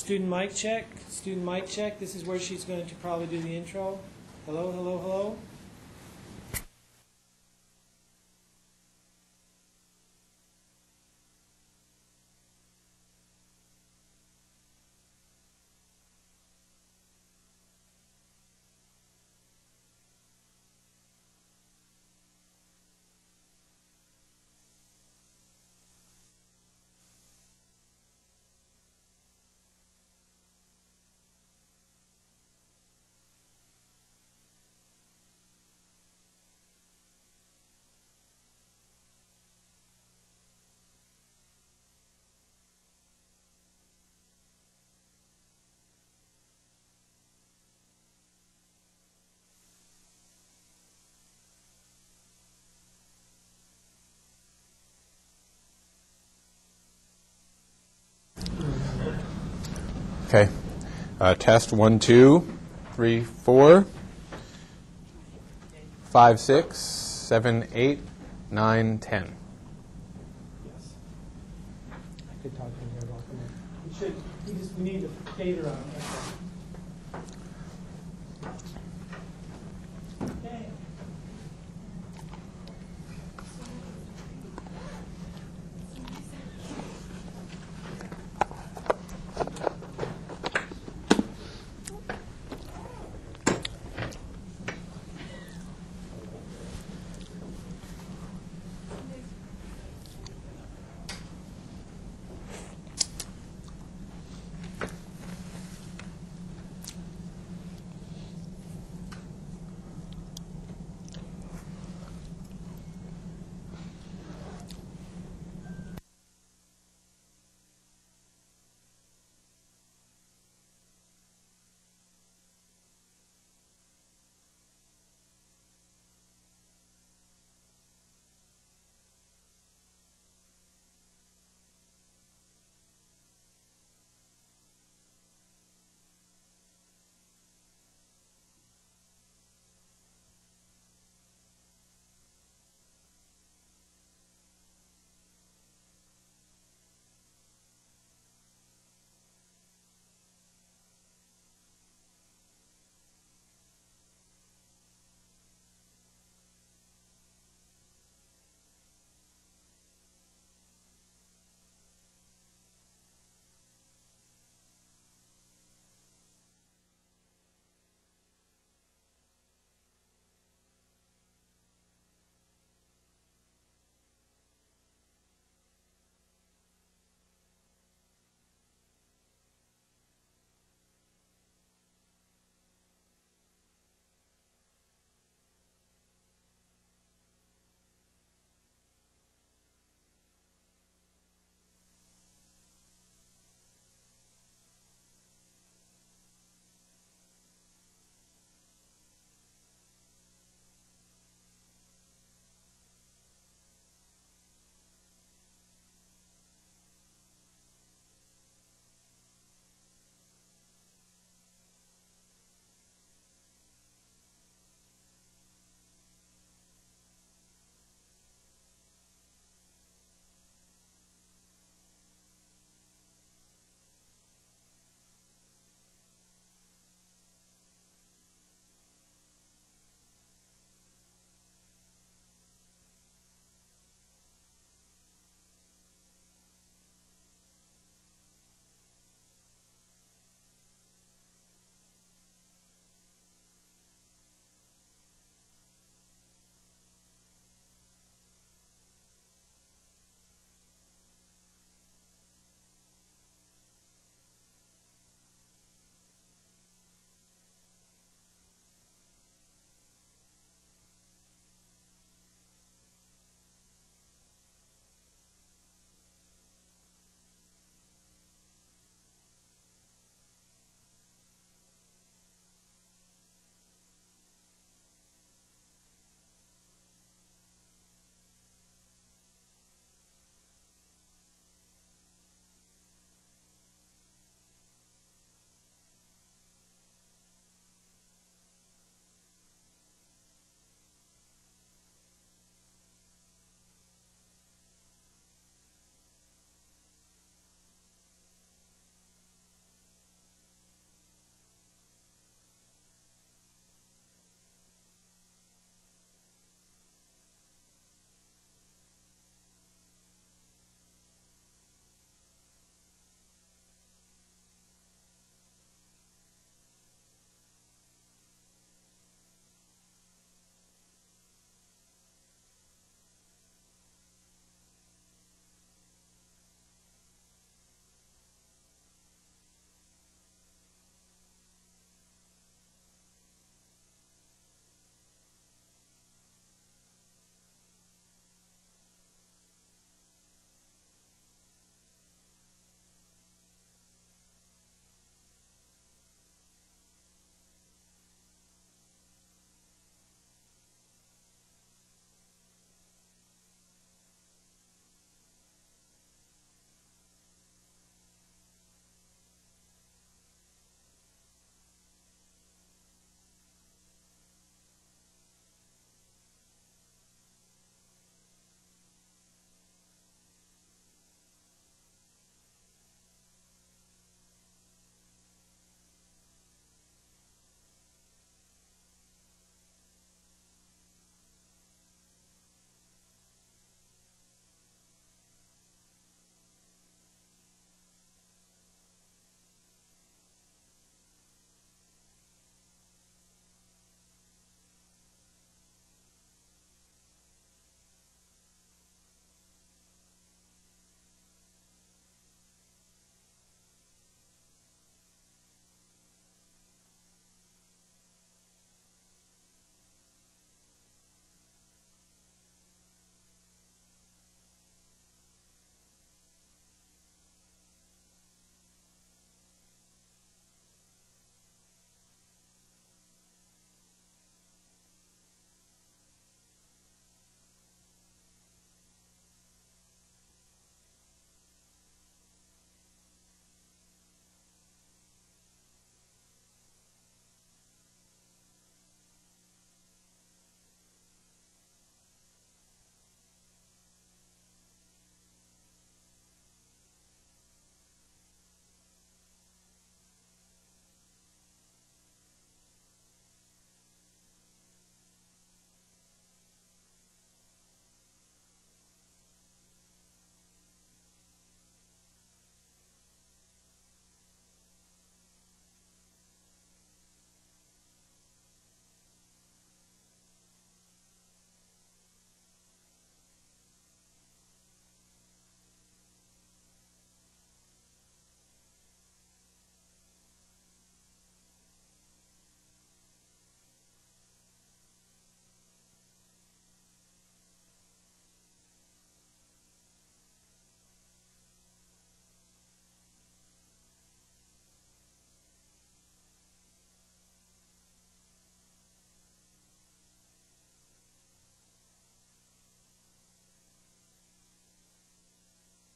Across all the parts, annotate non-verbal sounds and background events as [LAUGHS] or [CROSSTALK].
Student mic check, student mic check. This is where she's going to probably do the intro. Hello, hello, hello. Okay. Uh, test one, two, three, four, five, six, seven, eight, nine, ten. Yes. I could talk to here about that. We should, we just, need a fader on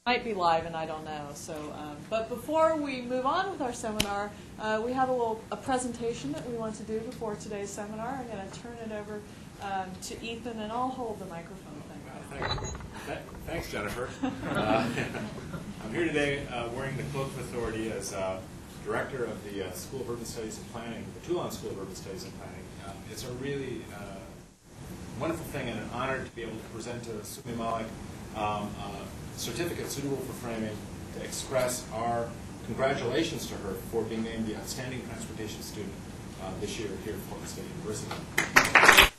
might be live and I don't know. So, um, but before we move on with our seminar, uh, we have a little a presentation that we want to do before today's seminar. I'm going to turn it over um, to Ethan, and I'll hold the microphone. Thank you. Thank- th- Thanks, Jennifer. Uh, [LAUGHS] I'm here today uh, wearing the cloak of authority as uh, director of the uh, School of Urban Studies and Planning, the Toulan School of Urban Studies and Planning. Uh, It's a really uh, wonderful thing and an honor to be able to present to Sumi Malik um, a certificate suitable for framing to express our congratulations to her for being named the outstanding transportation student uh, this year here at Portland State University.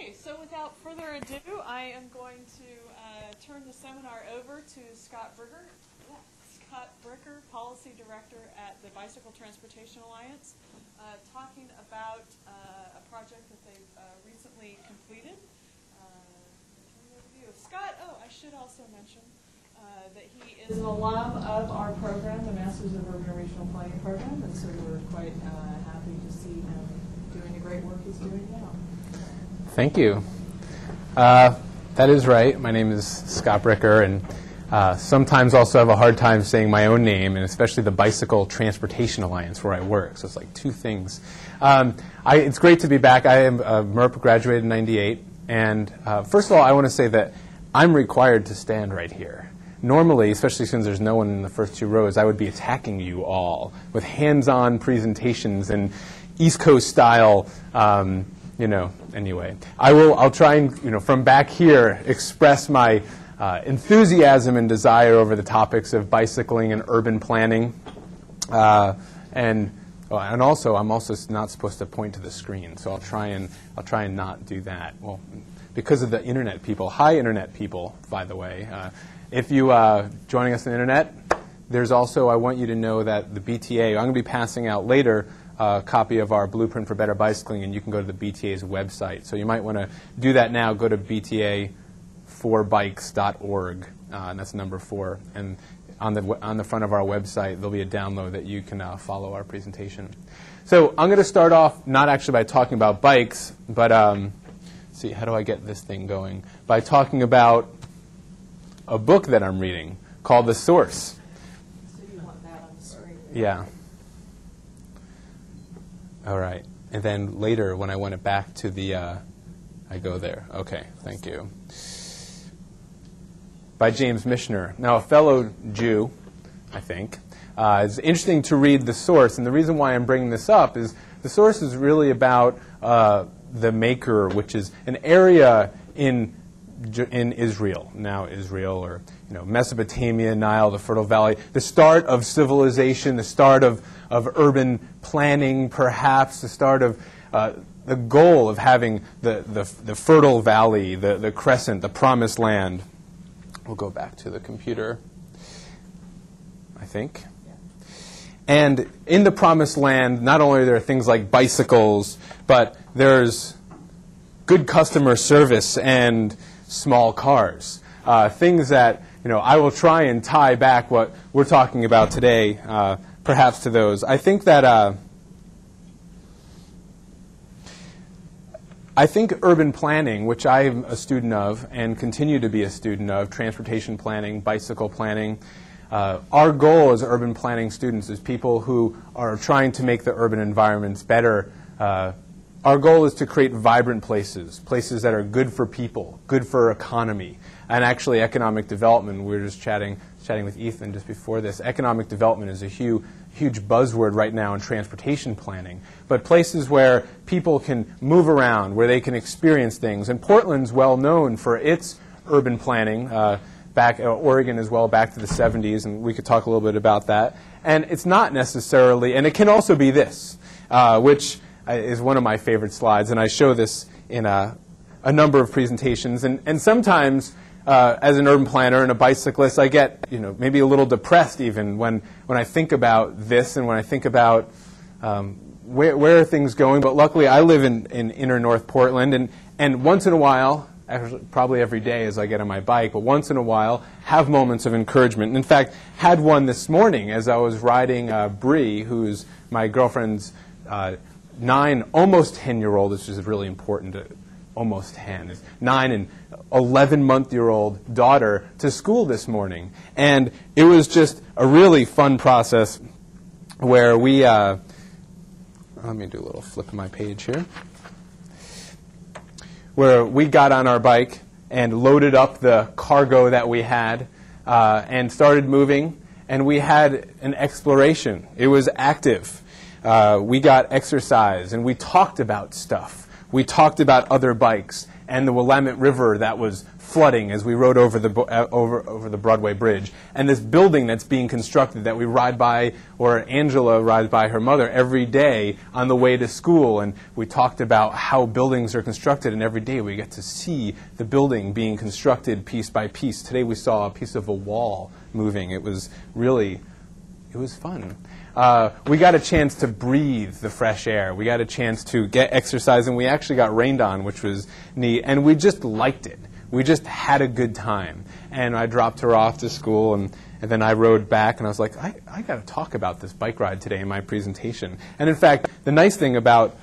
Okay, so without further ado, I am going to uh, turn the seminar over to Scott Bricker. Yeah, Scott Bricker, Policy Director at the Bicycle Transportation Alliance, uh, talking about uh, a project that they've uh, recently completed. Uh, turn it over. Scott, oh, I should also mention uh, that he is an alum of our program, the Masters of Urban and Regional Planning Program, and so we're quite uh, happy to see him doing the great work he's doing now. Thank you. Uh, that is right. My name is Scott Bricker, and uh, sometimes also have a hard time saying my own name, and especially the Bicycle Transportation Alliance where I work. So it's like two things. Um, I, it's great to be back. I am a MURP graduated in '98, and uh, first of all, I want to say that I'm required to stand right here. Normally, especially since there's no one in the first two rows, I would be attacking you all with hands-on presentations and East Coast style. Um, you know, anyway, I will. I'll try and you know from back here express my uh, enthusiasm and desire over the topics of bicycling and urban planning, uh, and and also I'm also not supposed to point to the screen, so I'll try and I'll try and not do that. Well, because of the internet people. Hi, internet people. By the way, uh, if you uh, joining us on the internet, there's also I want you to know that the BTA. I'm going to be passing out later a copy of our blueprint for better bicycling, and you can go to the BTA's website. So you might want to do that now. Go to bta4bikes.org, uh, and that's number four. And on the on the front of our website, there'll be a download that you can uh, follow our presentation. So I'm going to start off not actually by talking about bikes, but um, see, how do I get this thing going? By talking about a book that I'm reading called The Source. So you want that on the screen? Yeah. All right. And then later, when I want it back to the, uh, I go there. Okay, thank you. By James Michener. Now, a fellow Jew, I think. Uh, it's interesting to read the source, and the reason why I'm bringing this up is the source is really about uh, the Makor, which is an area in in Israel, now Israel, or you know Mesopotamia, Nile, the Fertile Valley, the start of civilization, the start of, of urban planning, perhaps the start of uh, the goal of having the, the, the fertile valley, the, the crescent, the promised land. We'll go back to the computer, I think. And in the promised land, not only are there things like bicycles, but there's good customer service and small cars. Uh, things that you know I will try and tie back what we're talking about today, uh, perhaps to those. I think that uh, I think urban planning, which I'm a student of and continue to be a student of, transportation planning, bicycle planning, Uh, our goal as urban planning students, as people who are trying to make the urban environments better, uh, our goal is to create vibrant places, places that are good for people, good for economy, and actually economic development. We were just chatting, chatting with Ethan just before this. Economic development is a huge, huge buzzword right now in transportation planning. But places where people can move around, where they can experience things. And Portland's well known for its urban planning. Uh, back uh, Oregon as well, back to the 70s, and we could talk a little bit about that. And it's not necessarily, and it can also be this, uh, which uh, is one of my favorite slides, and I show this in a, a number of presentations. And, and sometimes, uh, as an urban planner and a bicyclist, I get you know maybe a little depressed even when, when I think about this and when I think about um, where, where are things going. But luckily, I live in, in inner North Portland, and, and once in a while, actually, probably every day as I get on my bike, but once in a while, have moments of encouragement. And in fact, had one this morning as I was riding uh, Bree, who's my girlfriend's uh, nine, almost 10 year old, which is really important to almost 10, is nine and 11 month year old daughter to school this morning. And it was just a really fun process where we, uh, let me do a little flip of my page here, where we got on our bike and loaded up the cargo that we had uh, and started moving. And we had an exploration. It was active. Uh, we got exercise and we talked about stuff. We talked about other bikes and the Willamette River that was flooding as we rode over the, uh, over, over the Broadway Bridge. And this building that's being constructed that we ride by, or Angela rides by her mother every day on the way to school. And we talked about how buildings are constructed, and every day we get to see the building being constructed piece by piece. Today we saw a piece of a wall moving. It was really, it was fun. Uh, we got a chance to breathe the fresh air. We got a chance to get exercise, and we actually got rained on, which was neat. And we just liked it. We just had a good time. And I dropped her off to school, and, and then I rode back, and I was like, I, I got to talk about this bike ride today in my presentation. And in fact, the nice thing about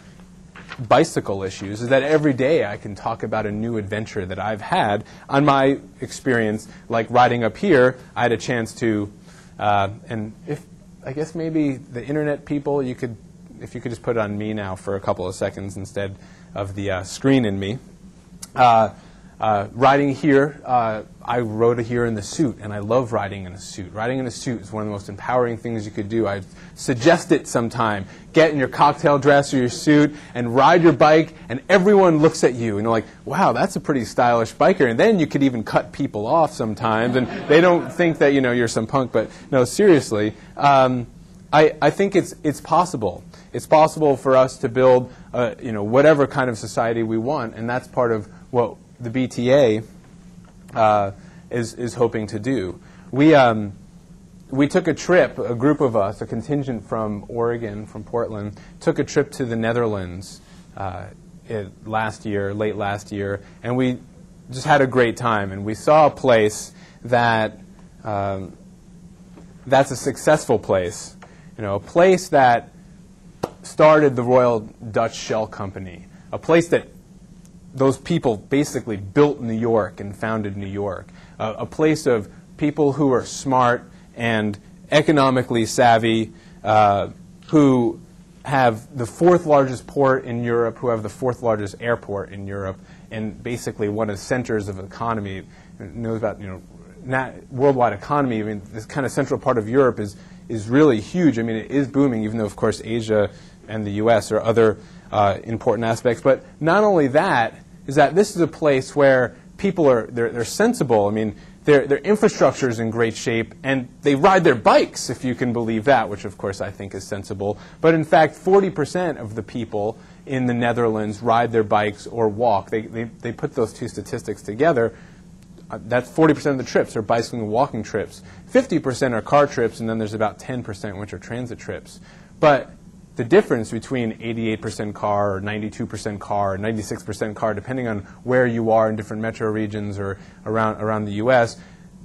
bicycle issues is that every day I can talk about a new adventure that I've had on my experience, like riding up here. I had a chance to, uh, and if I guess maybe the internet people, you could, if you could just put it on me now for a couple of seconds instead of the uh, screen in me. Uh, uh, riding here, uh, I rode here in the suit, and I love riding in a suit. Riding in a suit is one of the most empowering things you could do. I suggest it sometime. Get in your cocktail dress or your suit and ride your bike, and everyone looks at you and you're like, wow, that's a pretty stylish biker. And then you could even cut people off sometimes, and they don't think that you know you're some punk. But no, seriously, um, I, I think it's it's possible. It's possible for us to build, uh, you know, whatever kind of society we want, and that's part of what the BTA uh, is, is hoping to do. We, um, we took a trip, a group of us, a contingent from Oregon, from Portland, took a trip to the Netherlands uh, it, last year, late last year, and we just had a great time. And we saw a place that um, that's a successful place, you know, a place that started the Royal Dutch Shell Company, a place that those people basically built New York and founded New York, uh, a place of people who are smart and economically savvy, uh, who have the fourth largest port in Europe, who have the fourth largest airport in Europe, and basically one of the centers of economy. Knows about you know worldwide economy. I mean, this kind of central part of Europe is is really huge. I mean, it is booming, even though of course Asia and the U.S. are other uh, important aspects. But not only that, is that this is a place where people are they're, they're sensible. I mean, their, their infrastructure is in great shape, and they ride their bikes, if you can believe that, which of course I think is sensible. But in fact, 40% of the people in the Netherlands ride their bikes or walk. They, they, they put those two statistics together. Uh, that's 40% of the trips are bicycling and walking trips. 50% are car trips, and then there's about 10% which are transit trips. But the difference between 88% car or 92% car or 96% car, depending on where you are in different metro regions or around, around the U.S.,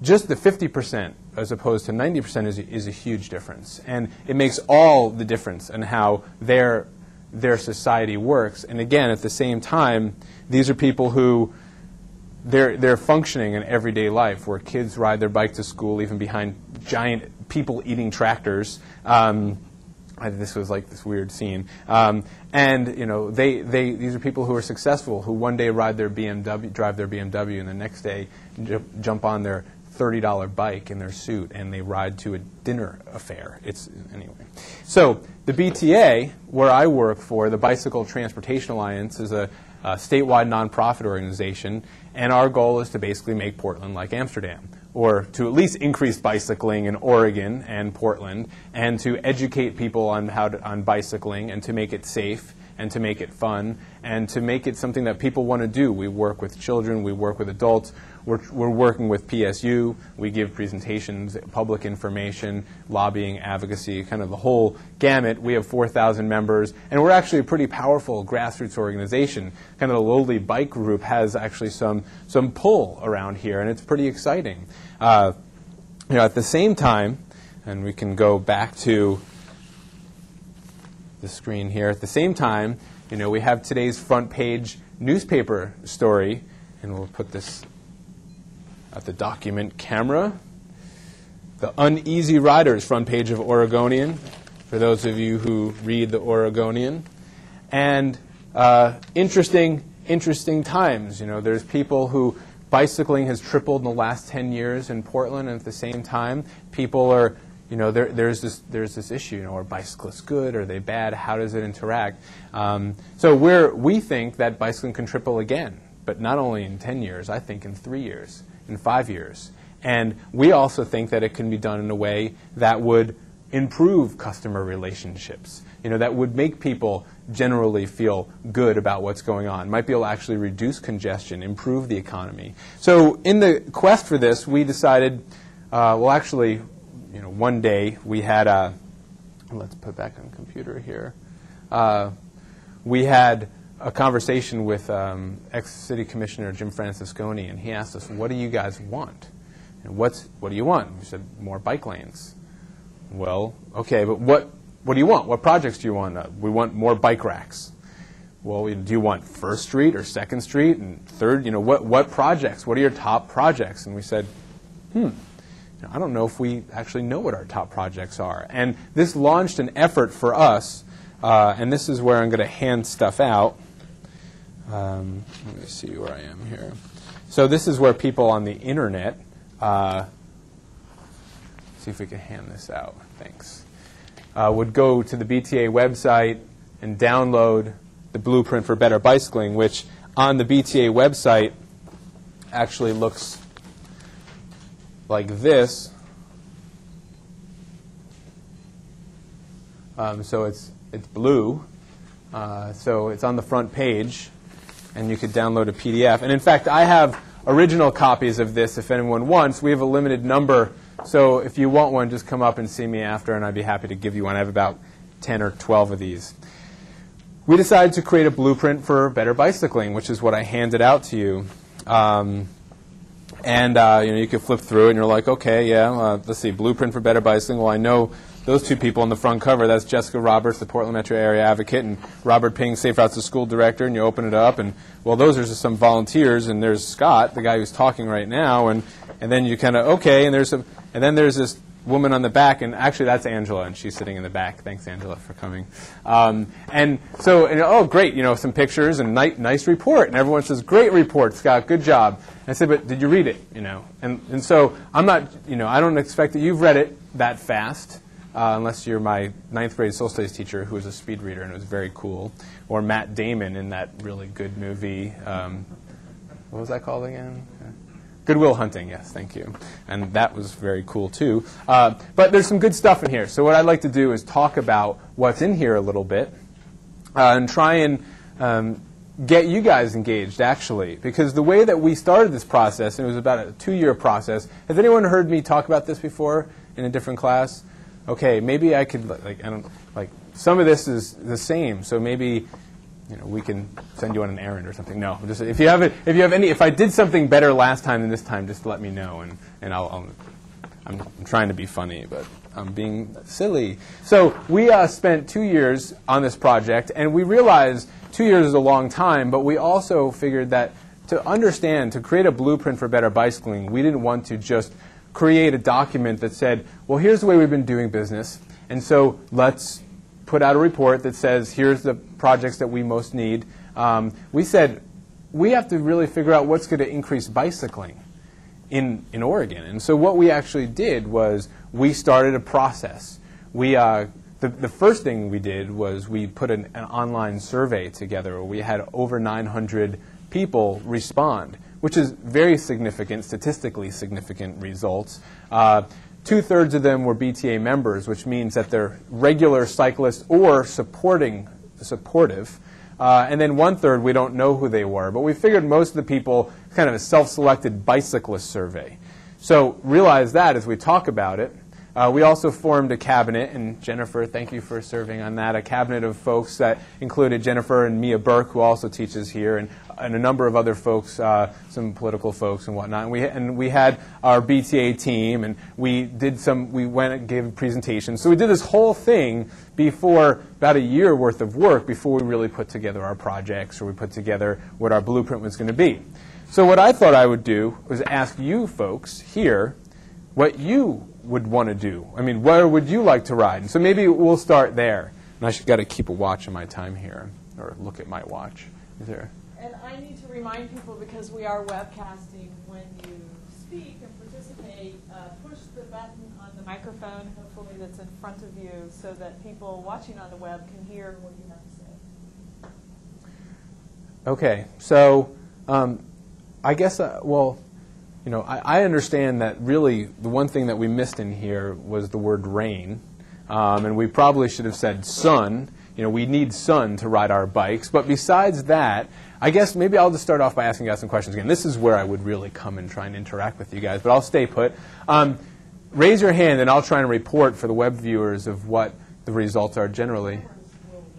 just the 50% as opposed to 90% is, is a huge difference. And it makes all the difference in how their, their society works. And again, at the same time, these are people who they're, they're functioning in everyday life where kids ride their bike to school even behind giant people-eating tractors. Um, I- this was like this weird scene. Um, and you know, they, they these are people who are successful who one day ride their BMW, drive their BMW, and the next day ju- jump on their thirty dollar bike in their suit and they ride to a dinner affair. It's anyway. So the BTA, where I work for, the Bicycle Transportation Alliance, is a, a statewide nonprofit organization, and our goal is to basically make Portland like Amsterdam or to at least increase bicycling in Oregon and Portland, and to educate people on how to, on bicycling and to make it safe and to make it fun and to make it something that people want to do. We work with children, we work with adults, we're, we're working with PSU, we give presentations, public information, lobbying, advocacy, kind of the whole gamut. We have 4,000 members, and we're actually a pretty powerful grassroots organization. Kind of the lowly bike group has actually some, some pull around here, and it's pretty exciting. Uh, you know, at the same time, and we can go back to the screen here. At the same time, you know, we have today's front page newspaper story, and we'll put this at the document camera. The Uneasy Riders front page of Oregonian, for those of you who read the Oregonian. And uh, interesting, interesting times. You know, there's people who bicycling has tripled in the last 10 years in Portland, and at the same time, people are, you know, there, there's this there's this issue. You know, are bicyclists good? Are they bad? How does it interact? Um, so we're we think that bicycling can triple again, but not only in 10 years. I think in three years, in five years, and we also think that it can be done in a way that would improve customer relationships. You know, that would make people generally feel good about what's going on. Might be able to actually reduce congestion, improve the economy. So, in the quest for this, we decided. Uh, well, actually, you know, one day we had a. Let's put back on computer here. Uh, we had a conversation with um, ex-city commissioner Jim Francesconi, and he asked us, "What do you guys want? And what's what do you want?" We said, "More bike lanes." Well, okay, but what what do you want? What projects do you want? Uh, we want more bike racks. Well, we- do you want First Street or Second Street and Third? You know, what what projects? What are your top projects? And we said, hmm. I don't know if we actually know what our top projects are. And this launched an effort for us, uh, and this is where I'm going to hand stuff out. Um, let me see where I am here. So this is where people on the internet, uh, see if we can hand this out. Thanks. Uh, would go to the BTA website and download the blueprint for better bicycling, which on the BTA website actually looks like this. Um, so it's it's blue. Uh, so it's on the front page, and you could download a PDF. And in fact, I have original copies of this if anyone wants. We have a limited number, so if you want one, just come up and see me after, and I'd be happy to give you one. I have about 10 or 12 of these. We decided to create a blueprint for better bicycling, which is what I handed out to you. Um, and uh, you know, you could flip through it, and you're like, okay, yeah, uh, let's see, blueprint for better bicycling. Well, I know those two people on the front cover. That's Jessica Roberts, the Portland Metro Area Advocate, and Robert Ping, Safe Routes to School Director. And you open it up, and well, those are just some volunteers, and there's Scott, the guy who's talking right now, and and then you kind of okay, and there's some, and then there's this woman on the back, and actually that's Angela, and she's sitting in the back. Thanks, Angela, for coming. Um, and so, and, oh, great, you know, some pictures and ni- nice report, and everyone says, great report, Scott, good job. I said, but did you read it? You know, and and so I'm not, you know, I don't expect that you've read it that fast. Uh, unless you're my ninth grade social studies teacher who was a speed reader and it was very cool, or Matt Damon in that really good movie. Um, what was that called again? Good Will Hunting, yes, thank you. And that was very cool too. Uh, but there's some good stuff in here. So what I'd like to do is talk about what's in here a little bit uh, and try and um, get you guys engaged actually. Because the way that we started this process, and it was about a two-year process, has anyone heard me talk about this before in a different class? Okay, maybe I could like I don't like some of this is the same, so maybe you know, we can send you on an errand or something. No, just if you have it, if you have any, if I did something better last time than this time, just let me know, and and I'll. I'll I'm, I'm trying to be funny, but I'm being silly. So we uh, spent two years on this project, and we realized two years is a long time, but we also figured that to understand, to create a blueprint for better bicycling, we didn't want to just create a document that said, well, here's the way we've been doing business, and so let's put out a report that says, here's the projects that we most need. Um, we said, we have to really figure out what's going to increase bicycling in, in Oregon. And so what we actually did was we started a process. We, uh, the, the first thing we did was we put an, an online survey together we had over 900 people respond, which is very significant, statistically significant results. Uh, Two-thirds of them were BTA members, which means that they're regular cyclists or supporting, supportive. Uh, and then one-third, we don't know who they were. But we figured most of the people, kind of a self-selected bicyclist survey. So realize that as we talk about it. Uh, we also formed a cabinet, and Jennifer, thank you for serving on that, a cabinet of folks that included Jennifer and Mia Birk, who also teaches here, and, and a number of other folks, uh, some political folks and whatnot. And we, and we had our BTA team, and we did some, we went and gave a presentation. So we did this whole thing before about a year worth of work before we really put together our projects or we put together what our blueprint was going to be. So what I thought I would do was ask you folks here what you would want to do. I mean, where would you like to ride? And so maybe we'll start there. And I should got to keep a watch on my time here, or look at my watch. Is there? I need to remind people, because we are webcasting, when you speak and participate, uh, push the button on the microphone, hopefully that's in front of you, so that people watching on the web can hear what you have to say. Okay, so um, I guess, uh, well, you know, I, I understand that really the one thing that we missed in here was the word rain. Um, and we probably should have said sun. You know, we need sun to ride our bikes. But besides that, I guess maybe I'll just start off by asking you guys some questions again. This is where I would really come and try and interact with you guys, but I'll stay put. Um, raise your hand, and I'll try and report for the web viewers of what the results are generally.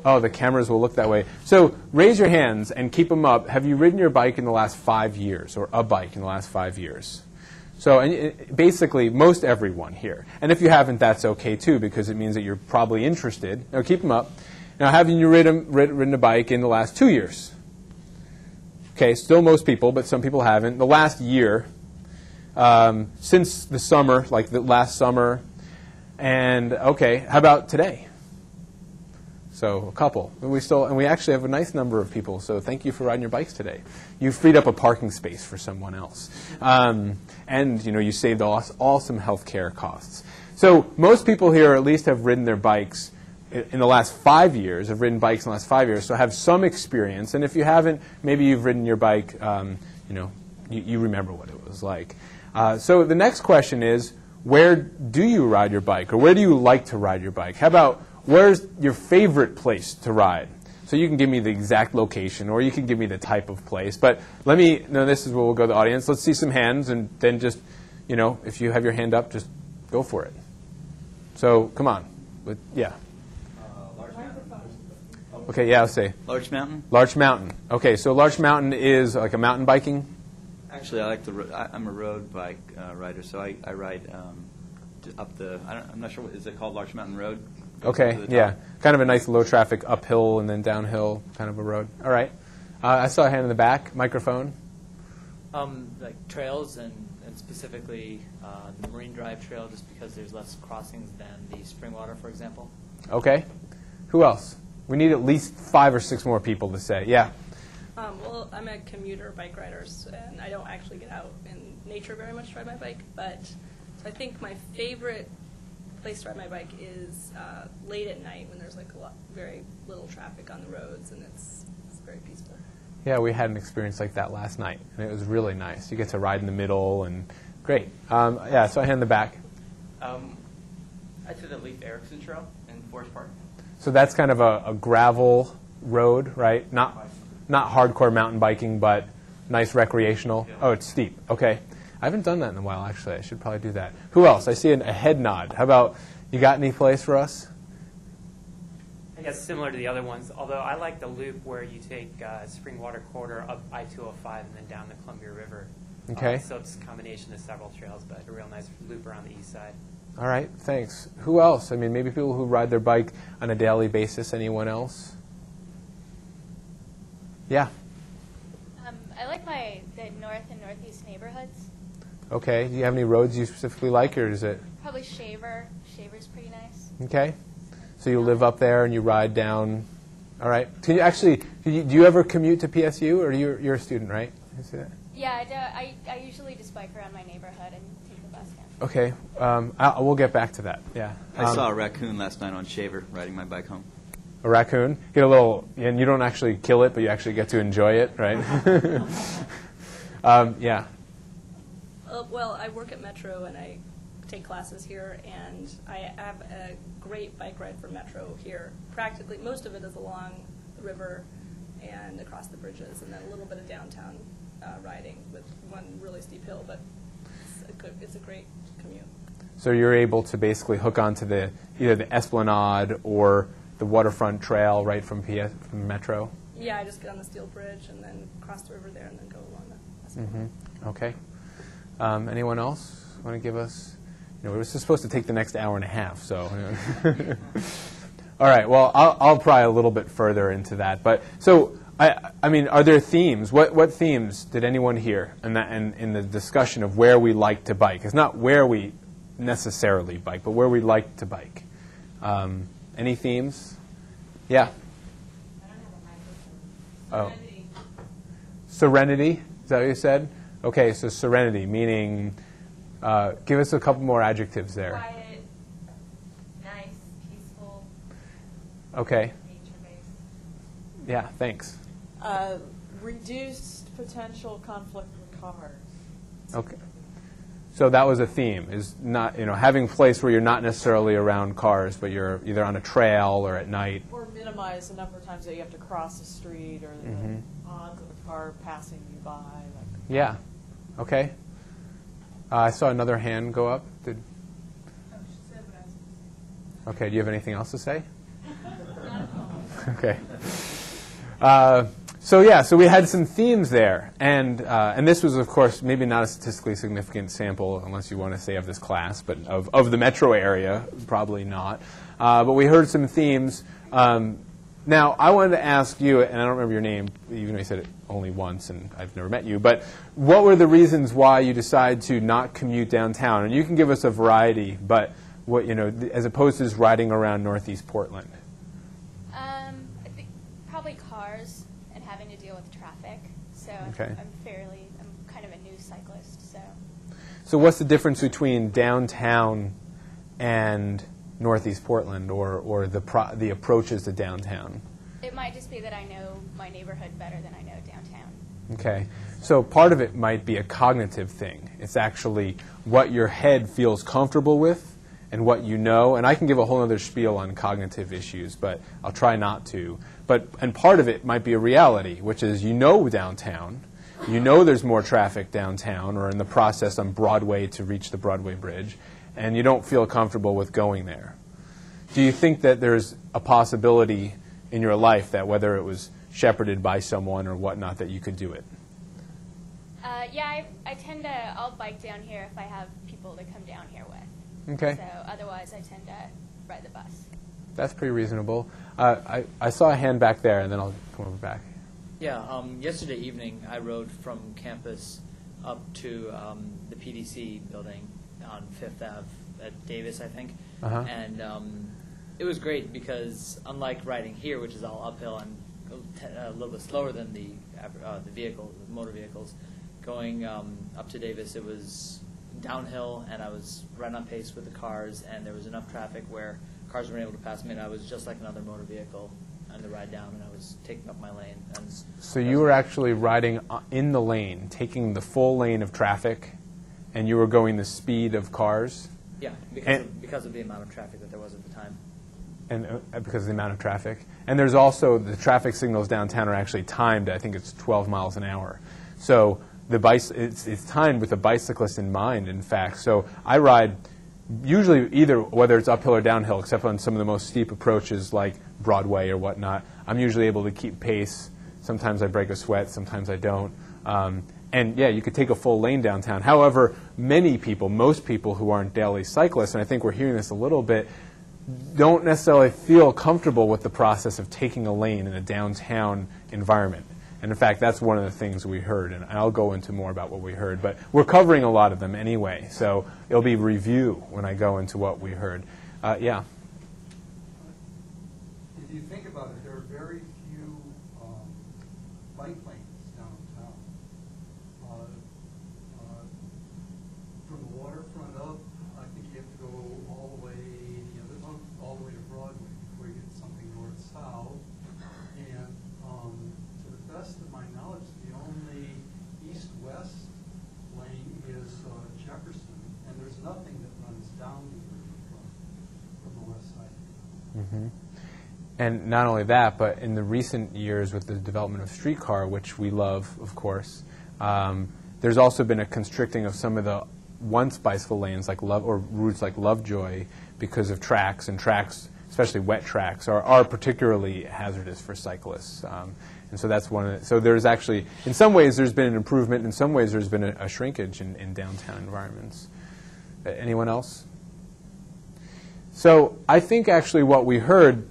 Oh, the cameras will look that way. So raise your hands and keep them up. Have you ridden your bike in the last five years, or a bike in the last five years? So and basically, most everyone here. And if you haven't, that's okay too, because it means that you're probably interested. Now keep them up. Now, haven't you ridden, ridden a bike in the last two years? Okay, still most people, but some people haven't. The last year, um, since the summer, like the last summer, and okay, how about today? So a couple. And we still, and we actually have a nice number of people. So thank you for riding your bikes today. You freed up a parking space for someone else, um, and you know you saved all some health care costs. So most people here at least have ridden their bikes in the last five years. I've ridden bikes in the last five years, so I have some experience. And if you haven't, maybe you've ridden your bike. Um, you know, you, you remember what it was like. Uh, so the next question is, where do you ride your bike, or where do you like to ride your bike? How about where's your favorite place to ride? So you can give me the exact location, or you can give me the type of place. But let me. No, this is where we'll go to the audience. Let's see some hands, and then just, you know, if you have your hand up, just go for it. So come on, yeah. Okay, yeah, I'll say Larch Mountain? Larch Mountain. Okay, so Larch Mountain is like a mountain biking. Actually, I like the. ro- I, I'm a road bike uh, rider, so I, I ride um, t- up the. I don't, I'm not sure what is it called, Larch Mountain Road. Okay, yeah, kind of a nice low traffic uphill and then downhill kind of a road. All right, uh, I saw a hand in the back. Microphone. Um, like trails and, and specifically uh, the Marine Drive Trail, just because there's less crossings than the Springwater, for example. Okay, who else? We need at least five or six more people to say. Yeah. Um, well, I'm a commuter bike rider, and I don't actually get out in nature very much to ride my bike. But so I think my favorite place to ride my bike is uh, late at night when there's like a lot, very little traffic on the roads, and it's, it's very peaceful. Yeah, we had an experience like that last night, and it was really nice. You get to ride in the middle, and great. Um, yeah, so I hand in the back. Um, I did the Leif Erikson Trail in Forest Park. So that's kind of a, a gravel road, right? Not not hardcore mountain biking, but nice recreational. Yeah. Oh, it's steep. Okay, I haven't done that in a while. Actually, I should probably do that. Who else? I see an, a head nod. How about you? Got any place for us? I guess similar to the other ones, although I like the loop where you take uh, Springwater Corridor up I-205 and then down the Columbia River. Okay. Uh, so it's a combination of several trails, but a real nice loop around the east side. All right, thanks. Who else? I mean, maybe people who ride their bike on a daily basis. Anyone else? Yeah. Um, I like my the north and northeast neighborhoods. Okay. Do you have any roads you specifically like, or is it Probably Shaver. Shaver's pretty nice. okay? So you live up there and you ride down. All right. Can you actually? Do you, do you ever commute to PSU, or you're you're a student, right? You see that? Yeah, I, do, I, I usually just bike around my neighborhood and take the bus down. Okay. Um, I, we'll get back to that. Yeah. I Um, saw a raccoon last night on Shaver riding my bike home. a raccoon. Get a little, and you don't actually kill it, but you actually get to enjoy it, right? [LAUGHS] um, yeah. Uh, well, I work at Metro and I take classes here, and I have a great bike ride for Metro here. Practically, most of it is along the river and across the bridges, and then a little bit of downtown uh, riding with one really steep hill, but it's a, good, it's a great commute. So you're able to basically hook onto the either the Esplanade or the waterfront trail right from PS from Metro. Yeah, I just get on the steel bridge and then cross the river there and then go along the. Mm-hmm. Okay. Um, anyone else want to give us? You know, we were supposed to take the next hour and a half, so. [LAUGHS] All right. Well, I'll, I'll pry a little bit further into that. But so, I, I mean, are there themes? What, what themes did anyone hear in, that, in, in the discussion of where we like to bike? It's not where we necessarily bike, but where we like to bike. Um, any themes? Yeah. Oh. Serenity. Is that what you said? Okay, so serenity, meaning, uh, give us a couple more adjectives there. Quiet, nice, peaceful, Okay. nature-based. Yeah, thanks. Uh, reduced potential conflict with cars. Okay. So that was a theme, is not, you know, having a place where you're not necessarily around cars, but you're either on a trail or at night. Or minimize the number of times that you have to cross the street or the odds of a car passing you by. Like, Yeah. Okay. Uh, I saw another hand go up. Did, okay, do you have anything else to say? [LAUGHS] [LAUGHS] okay. Uh, so yeah, so we had some themes there, and uh, and this was, of course, maybe not a statistically significant sample, unless you want to say of this class, but of of the metro area, probably not. Uh, but we heard some themes. Um, now, I wanted to ask you, and I don't remember your name, even though you said it only once, and I've never met you. But what were the reasons why you decided to not commute downtown? And you can give us a variety, but what you know, as opposed to just riding around Northeast Portland. Um, I think probably cars and having to deal with traffic. So Okay. I'm fairly, I'm kind of a new cyclist, so. So, what's the difference between downtown and Northeast Portland, or, or the, pro- the approaches to downtown? It might just be that I know my neighborhood better than I know downtown. Okay. So, part of it might be a cognitive thing. It's actually what your head feels comfortable with and what you know. And I can give a whole other spiel on cognitive issues, but I'll try not to. But, and part of it might be a reality, which is you know downtown. You know there's more traffic downtown or in the process on Broadway to reach the Broadway Bridge, and you don't feel comfortable with going there. Do you think that there's a possibility in your life that whether it was shepherded by someone or whatnot, that you could do it? Uh, yeah, I, I tend to, I'll bike down here if I have people to come down here with. Okay. So otherwise, I tend to ride the bus. That's pretty reasonable. Uh, I, I saw a hand back there, and then I'll come over back. Yeah, um, yesterday evening I rode from campus up to um, the PDC building on Fifth Ave at Davis, I think, Uh-huh. and um, it was great because unlike riding here, which is all uphill and a little bit slower than the uh, the vehicle, the motor vehicles, going um, up to Davis, it was downhill, and I was right on pace with the cars, and there was enough traffic where cars weren't able to pass me, and I was just like another motor vehicle on the ride down, and I was taking up my lane. And So you were actually riding uh, in the lane, taking the full lane of traffic, and you were going the speed of cars, Yeah, because, And- of, because of the amount of traffic that there was at the time. and uh, because of the amount of traffic. And there's also the traffic signals downtown are actually timed. I think it's 12 miles an hour. So the bicy- it's, it's timed with a bicyclist in mind. In fact, so I ride usually either whether it's uphill or downhill, except on some of the most steep approaches like Broadway or whatnot. I'm usually able to keep pace. Sometimes I break a sweat, sometimes I don't. Um, and yeah, you could take a full lane downtown. However, many people, most people who aren't daily cyclists, and I think we're hearing this a little bit, don't necessarily feel comfortable with the process of taking a lane in a downtown environment. And in fact, that's one of the things we heard, and I'll go into more about what we heard. But we're covering a lot of them anyway, so it'll be review when I go into what we heard. Uh, yeah. If you think about it, there are very few um, bike lanes downtown. Uh, uh, From the waterfront up, I think you have to go all the way, the other, oh, all the way to Broadway before you get something north-south. And um, to the best of my knowledge, the only east-west lane is uh, Jefferson, and there's nothing that runs down here from, from the west side. hmm And not only that, but in the recent years with the development of streetcar, which we love, of course, um, there's also been a constricting of some of the once bicycle lanes, like love or routes like Lovejoy, because of tracks and tracks, especially wet tracks, are, are particularly hazardous for cyclists. Um, and so that's one. Of the, so there's actually, in some ways, there's been an improvement. In some ways, there's been a, a shrinkage in, in downtown environments. Uh, anyone else? So I think actually what we heard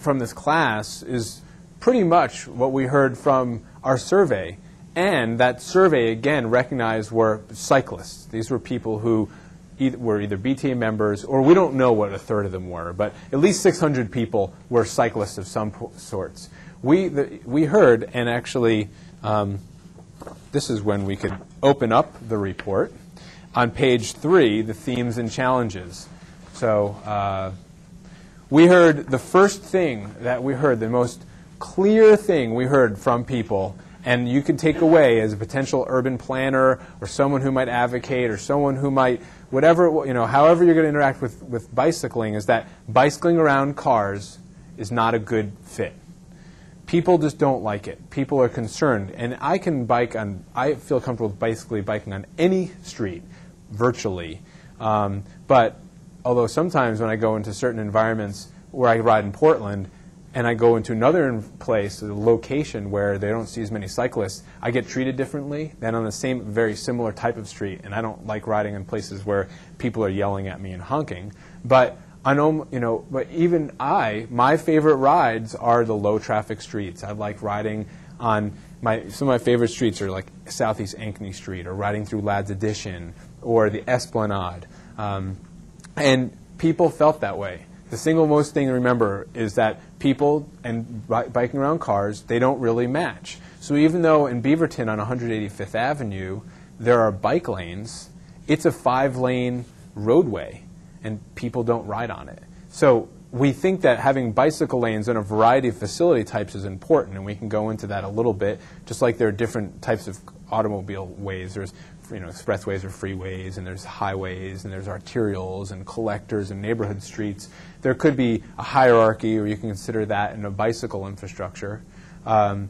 from this class is pretty much what we heard from our survey. And that survey, again, recognized were cyclists. These were people who either, were either BTA members, or we don't know what a third of them were, but at least 600 people were cyclists of some sorts. We, the, we heard, and actually, um, this is when we could open up the report. On page three, the themes and challenges. So, uh, we heard the first thing that we heard, the most clear thing we heard from people, and you can take away as a potential urban planner or someone who might advocate or someone who might, whatever, you know, however you're going to interact with, with bicycling, is that bicycling around cars is not a good fit. People just don't like it. People are concerned. And I can bike on, I feel comfortable basically biking on any street, virtually. Um, but although sometimes when I go into certain environments where I ride in Portland and I go into another place, a location where they don't see as many cyclists, I get treated differently than on the same, very similar type of street. And I don't like riding in places where people are yelling at me and honking. But I know, you know, but even I, my favorite rides are the low traffic streets. I like riding on my, some of my favorite streets are like Southeast Ankeny Street or riding through Ladd's Addition or the Esplanade. Um, and people felt that way. The single most thing to remember is that people and bi- biking around cars, they don't really match. So even though in Beaverton on 185th Avenue there are bike lanes, it's a five lane roadway and people don't ride on it. So we think that having bicycle lanes in a variety of facility types is important, and we can go into that a little bit, just like there are different types of automobile ways. There's you know, expressways or freeways, and there's highways, and there's arterials, and collectors, and neighborhood streets. There could be a hierarchy, or you can consider that in a bicycle infrastructure. Um,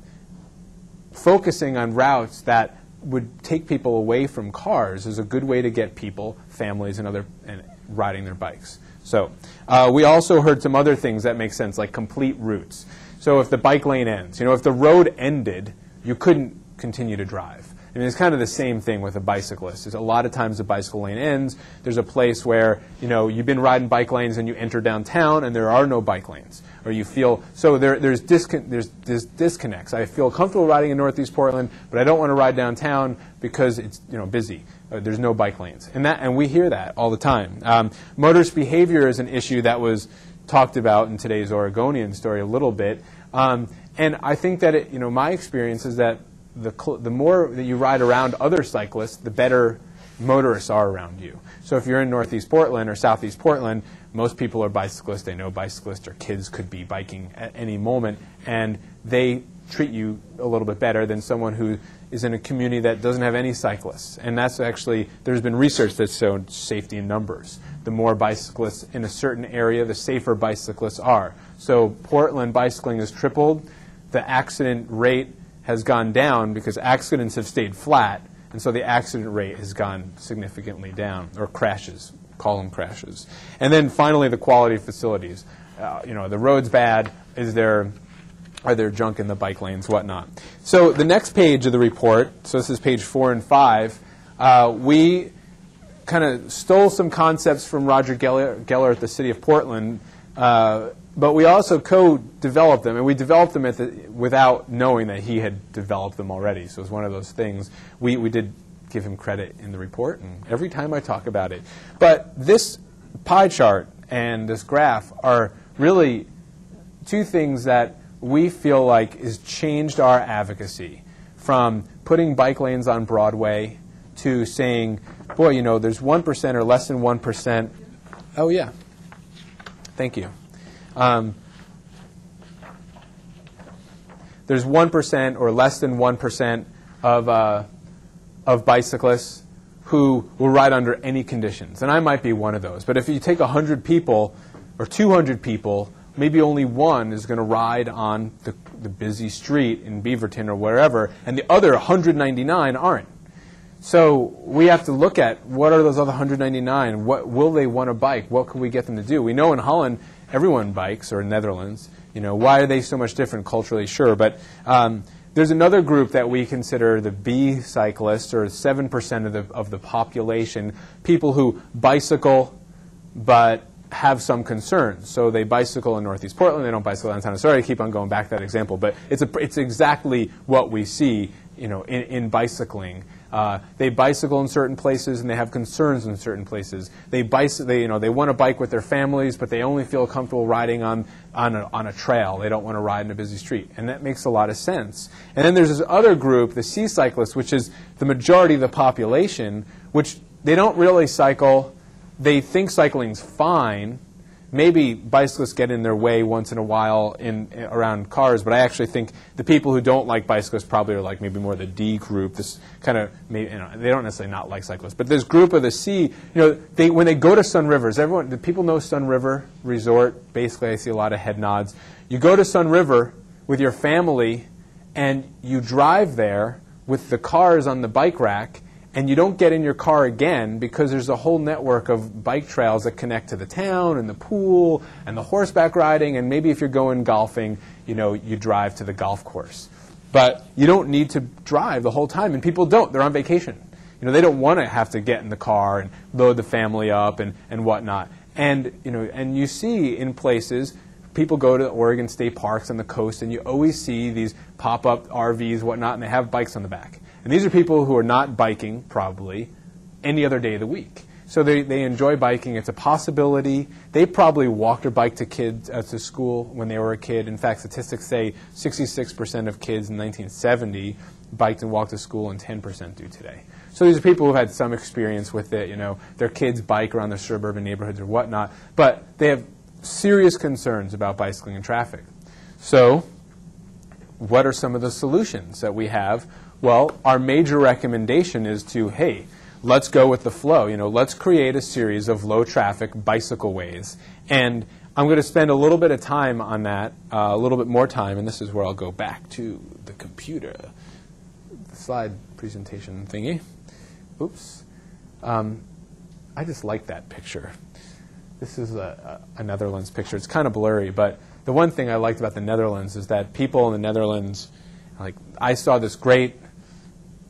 focusing on routes that would take people away from cars is a good way to get people, families, and other and riding their bikes. So uh, we also heard some other things that make sense, like complete routes. So if the bike lane ends, you know, if the road ended, you couldn't continue to drive. I mean, it's kind of the same thing with a bicyclist. It's a lot of times the bicycle lane ends. There's a place where you know you've been riding bike lanes and you enter downtown and there are no bike lanes, or you feel so there, there's, discon- there's, there's disconnects. I feel comfortable riding in Northeast Portland, but I don't want to ride downtown because it's you know busy. Uh, there's no bike lanes, and that and we hear that all the time. Um, motorist behavior is an issue that was talked about in today's Oregonian story a little bit, um, and I think that it, you know my experience is that the, the more that you ride around other cyclists, the better motorists are around you. So if you're in Northeast Portland or Southeast Portland, most people are bicyclists. They know bicyclists or kids could be biking at any moment, and they treat you a little bit better than someone who is in a community that doesn't have any cyclists. And that's actually, there's been research that's shown safety in numbers. The more bicyclists in a certain area, the safer bicyclists are. So Portland bicycling has tripled. The accident rate has gone down because accidents have stayed flat, and so the accident rate has gone significantly down, or crashes, call them crashes. And then finally, the quality of facilities. Uh, you know, the road's bad. Is there are there junk in the bike lanes, whatnot? So the next page of the report, so this is page four and five, uh, we kind of stole some concepts from Roger Geller, Geller at the City of Portland Uh, but we also co-developed them, and we developed them at the, without knowing that he had developed them already. So it was one of those things. We, we did give him credit in the report, and every time I talk about it. But this pie chart and this graph are really two things that we feel like has changed our advocacy from putting bike lanes on Broadway to saying, boy, you know, there's 1% or less than 1%. Oh, yeah. Thank you. Um, there's 1% or less than 1% of, uh, of bicyclists who will ride under any conditions. And I might be one of those. But if you take 100 people or 200 people, maybe only one is going to ride on the, the busy street in Beaverton or wherever, and the other 199 aren't. So we have to look at what are those other 199? What will they want to bike? What can we get them to do? We know in Holland everyone bikes, or Netherlands. You know, why are they so much different culturally? Sure, but um, there's another group that we consider the B cyclists, or 7% of the, of the population, people who bicycle but have some concerns. So they bicycle in Northeast Portland, they don't bicycle downtown. Sorry, I keep on going back to that example, but it's, a, it's exactly what we see you know, in, in bicycling. Uh, they bicycle in certain places and they have concerns in certain places. They, they, you know, they want to bike with their families, but they only feel comfortable riding on, on, a, on a trail. They don't want to ride in a busy street. And that makes a lot of sense. And then there's this other group, the C cyclists, which is the majority of the population, which they don't really cycle. They think cycling's fine, maybe bicyclists get in their way once in a while in, around cars, but I actually think the people who don't like bicyclists probably are like maybe more the D group. This kind of maybe you know, they don't necessarily not like cyclists, but this group of the C, you know, they when they go to Sunrivers, everyone, the people know Sunriver Resort. Basically, I see a lot of head nods. You go to Sunriver with your family, and you drive there with the cars on the bike rack and you don't get in your car again because there's a whole network of bike trails that connect to the town and the pool and the horseback riding. And maybe if you're going golfing you know you drive to the golf course. But you don't need to drive the whole time. And people don't. They're on vacation. You know they don't want to have to get in the car and load the family up and, and whatnot. And you know and you see in places people go to Oregon State parks on the coast and you always see these pop-up RVs whatnot and they have bikes on the back and these are people who are not biking, probably, any other day of the week. So they, they enjoy biking. It's a possibility. They probably walked or biked to kids uh, to school when they were a kid. In fact, statistics say 66% of kids in 1970 biked and walked to school, and 10% do today. So these are people who've had some experience with it. You know, their kids bike around their suburban neighborhoods or whatnot, but they have serious concerns about bicycling and traffic. So, what are some of the solutions that we have well, our major recommendation is to, hey, let's go with the flow. You know, let's create a series of low traffic bicycle ways. And I'm going to spend a little bit of time on that, uh, a little bit more time, and this is where I'll go back to the computer, the slide presentation thingy. Oops. Um, I just like that picture. This is a, a, a Netherlands picture. It's kind of blurry, but the one thing I liked about the Netherlands is that people in the Netherlands, like, I saw this great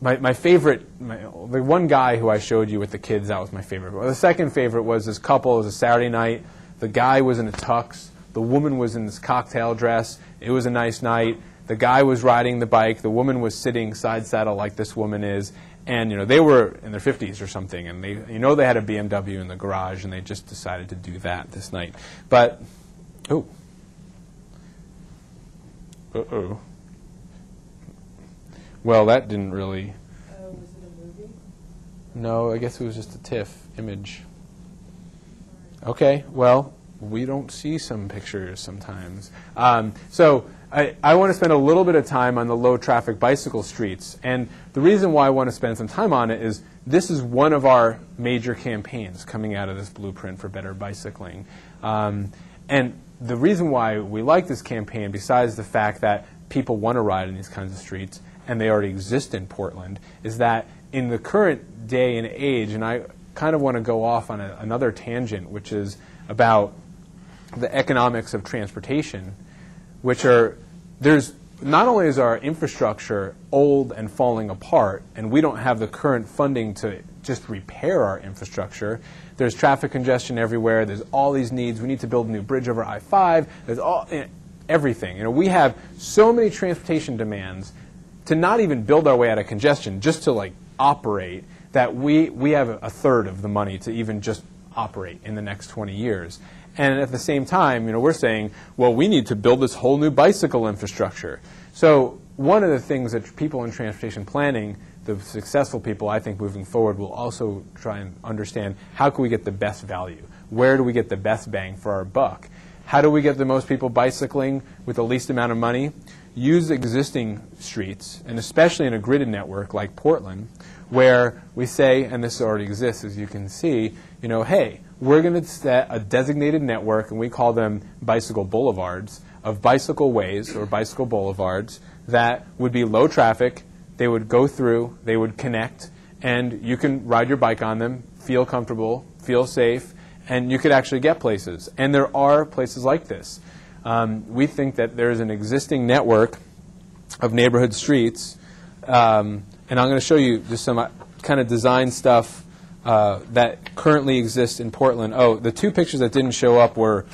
my, my favorite, my, the one guy who I showed you with the kids, that was my favorite. Well, the second favorite was this couple. It was a Saturday night. The guy was in a tux. The woman was in this cocktail dress. It was a nice night. The guy was riding the bike. The woman was sitting side saddle like this woman is. And you know they were in their 50s or something, and they you know they had a BMW in the garage, and they just decided to do that this night. But oh, uh oh. Well, that didn't really. Oh, was it a movie? No, I guess it was just a TIFF image. Okay, well, we don't see some pictures sometimes. Um, so I, I want to spend a little bit of time on the low traffic bicycle streets. And the reason why I want to spend some time on it is this is one of our major campaigns coming out of this blueprint for better bicycling. Um, and the reason why we like this campaign, besides the fact that people want to ride in these kinds of streets, and they already exist in Portland, is that in the current day and age, and I kind of want to go off on a, another tangent, which is about the economics of transportation, which are there's not only is our infrastructure old and falling apart, and we don't have the current funding to just repair our infrastructure, there's traffic congestion everywhere, there's all these needs, we need to build a new bridge over I-5, there's all, eh, everything. You know, we have so many transportation demands to not even build our way out of congestion, just to like operate, that we, we have a third of the money to even just operate in the next 20 years. And at the same time, you know, we're saying, well, we need to build this whole new bicycle infrastructure. So one of the things that people in transportation planning, the successful people, I think, moving forward, will also try and understand how can we get the best value? Where do we get the best bang for our buck? How do we get the most people bicycling with the least amount of money? Use existing streets, and especially in a gridded network like Portland, where we say, and this already exists, as you can see, you know, hey, we're going to set a designated network, and we call them bicycle boulevards, of bicycle ways or bicycle boulevards that would be low traffic. They would go through, they would connect, and you can ride your bike on them, feel comfortable, feel safe, and you could actually get places. And there are places like this. Um, we think that there's an existing network of neighborhood streets, um, and I'm going to show you just some uh, kind of design stuff uh, that currently exists in Portland. Oh, the two pictures that didn't show up were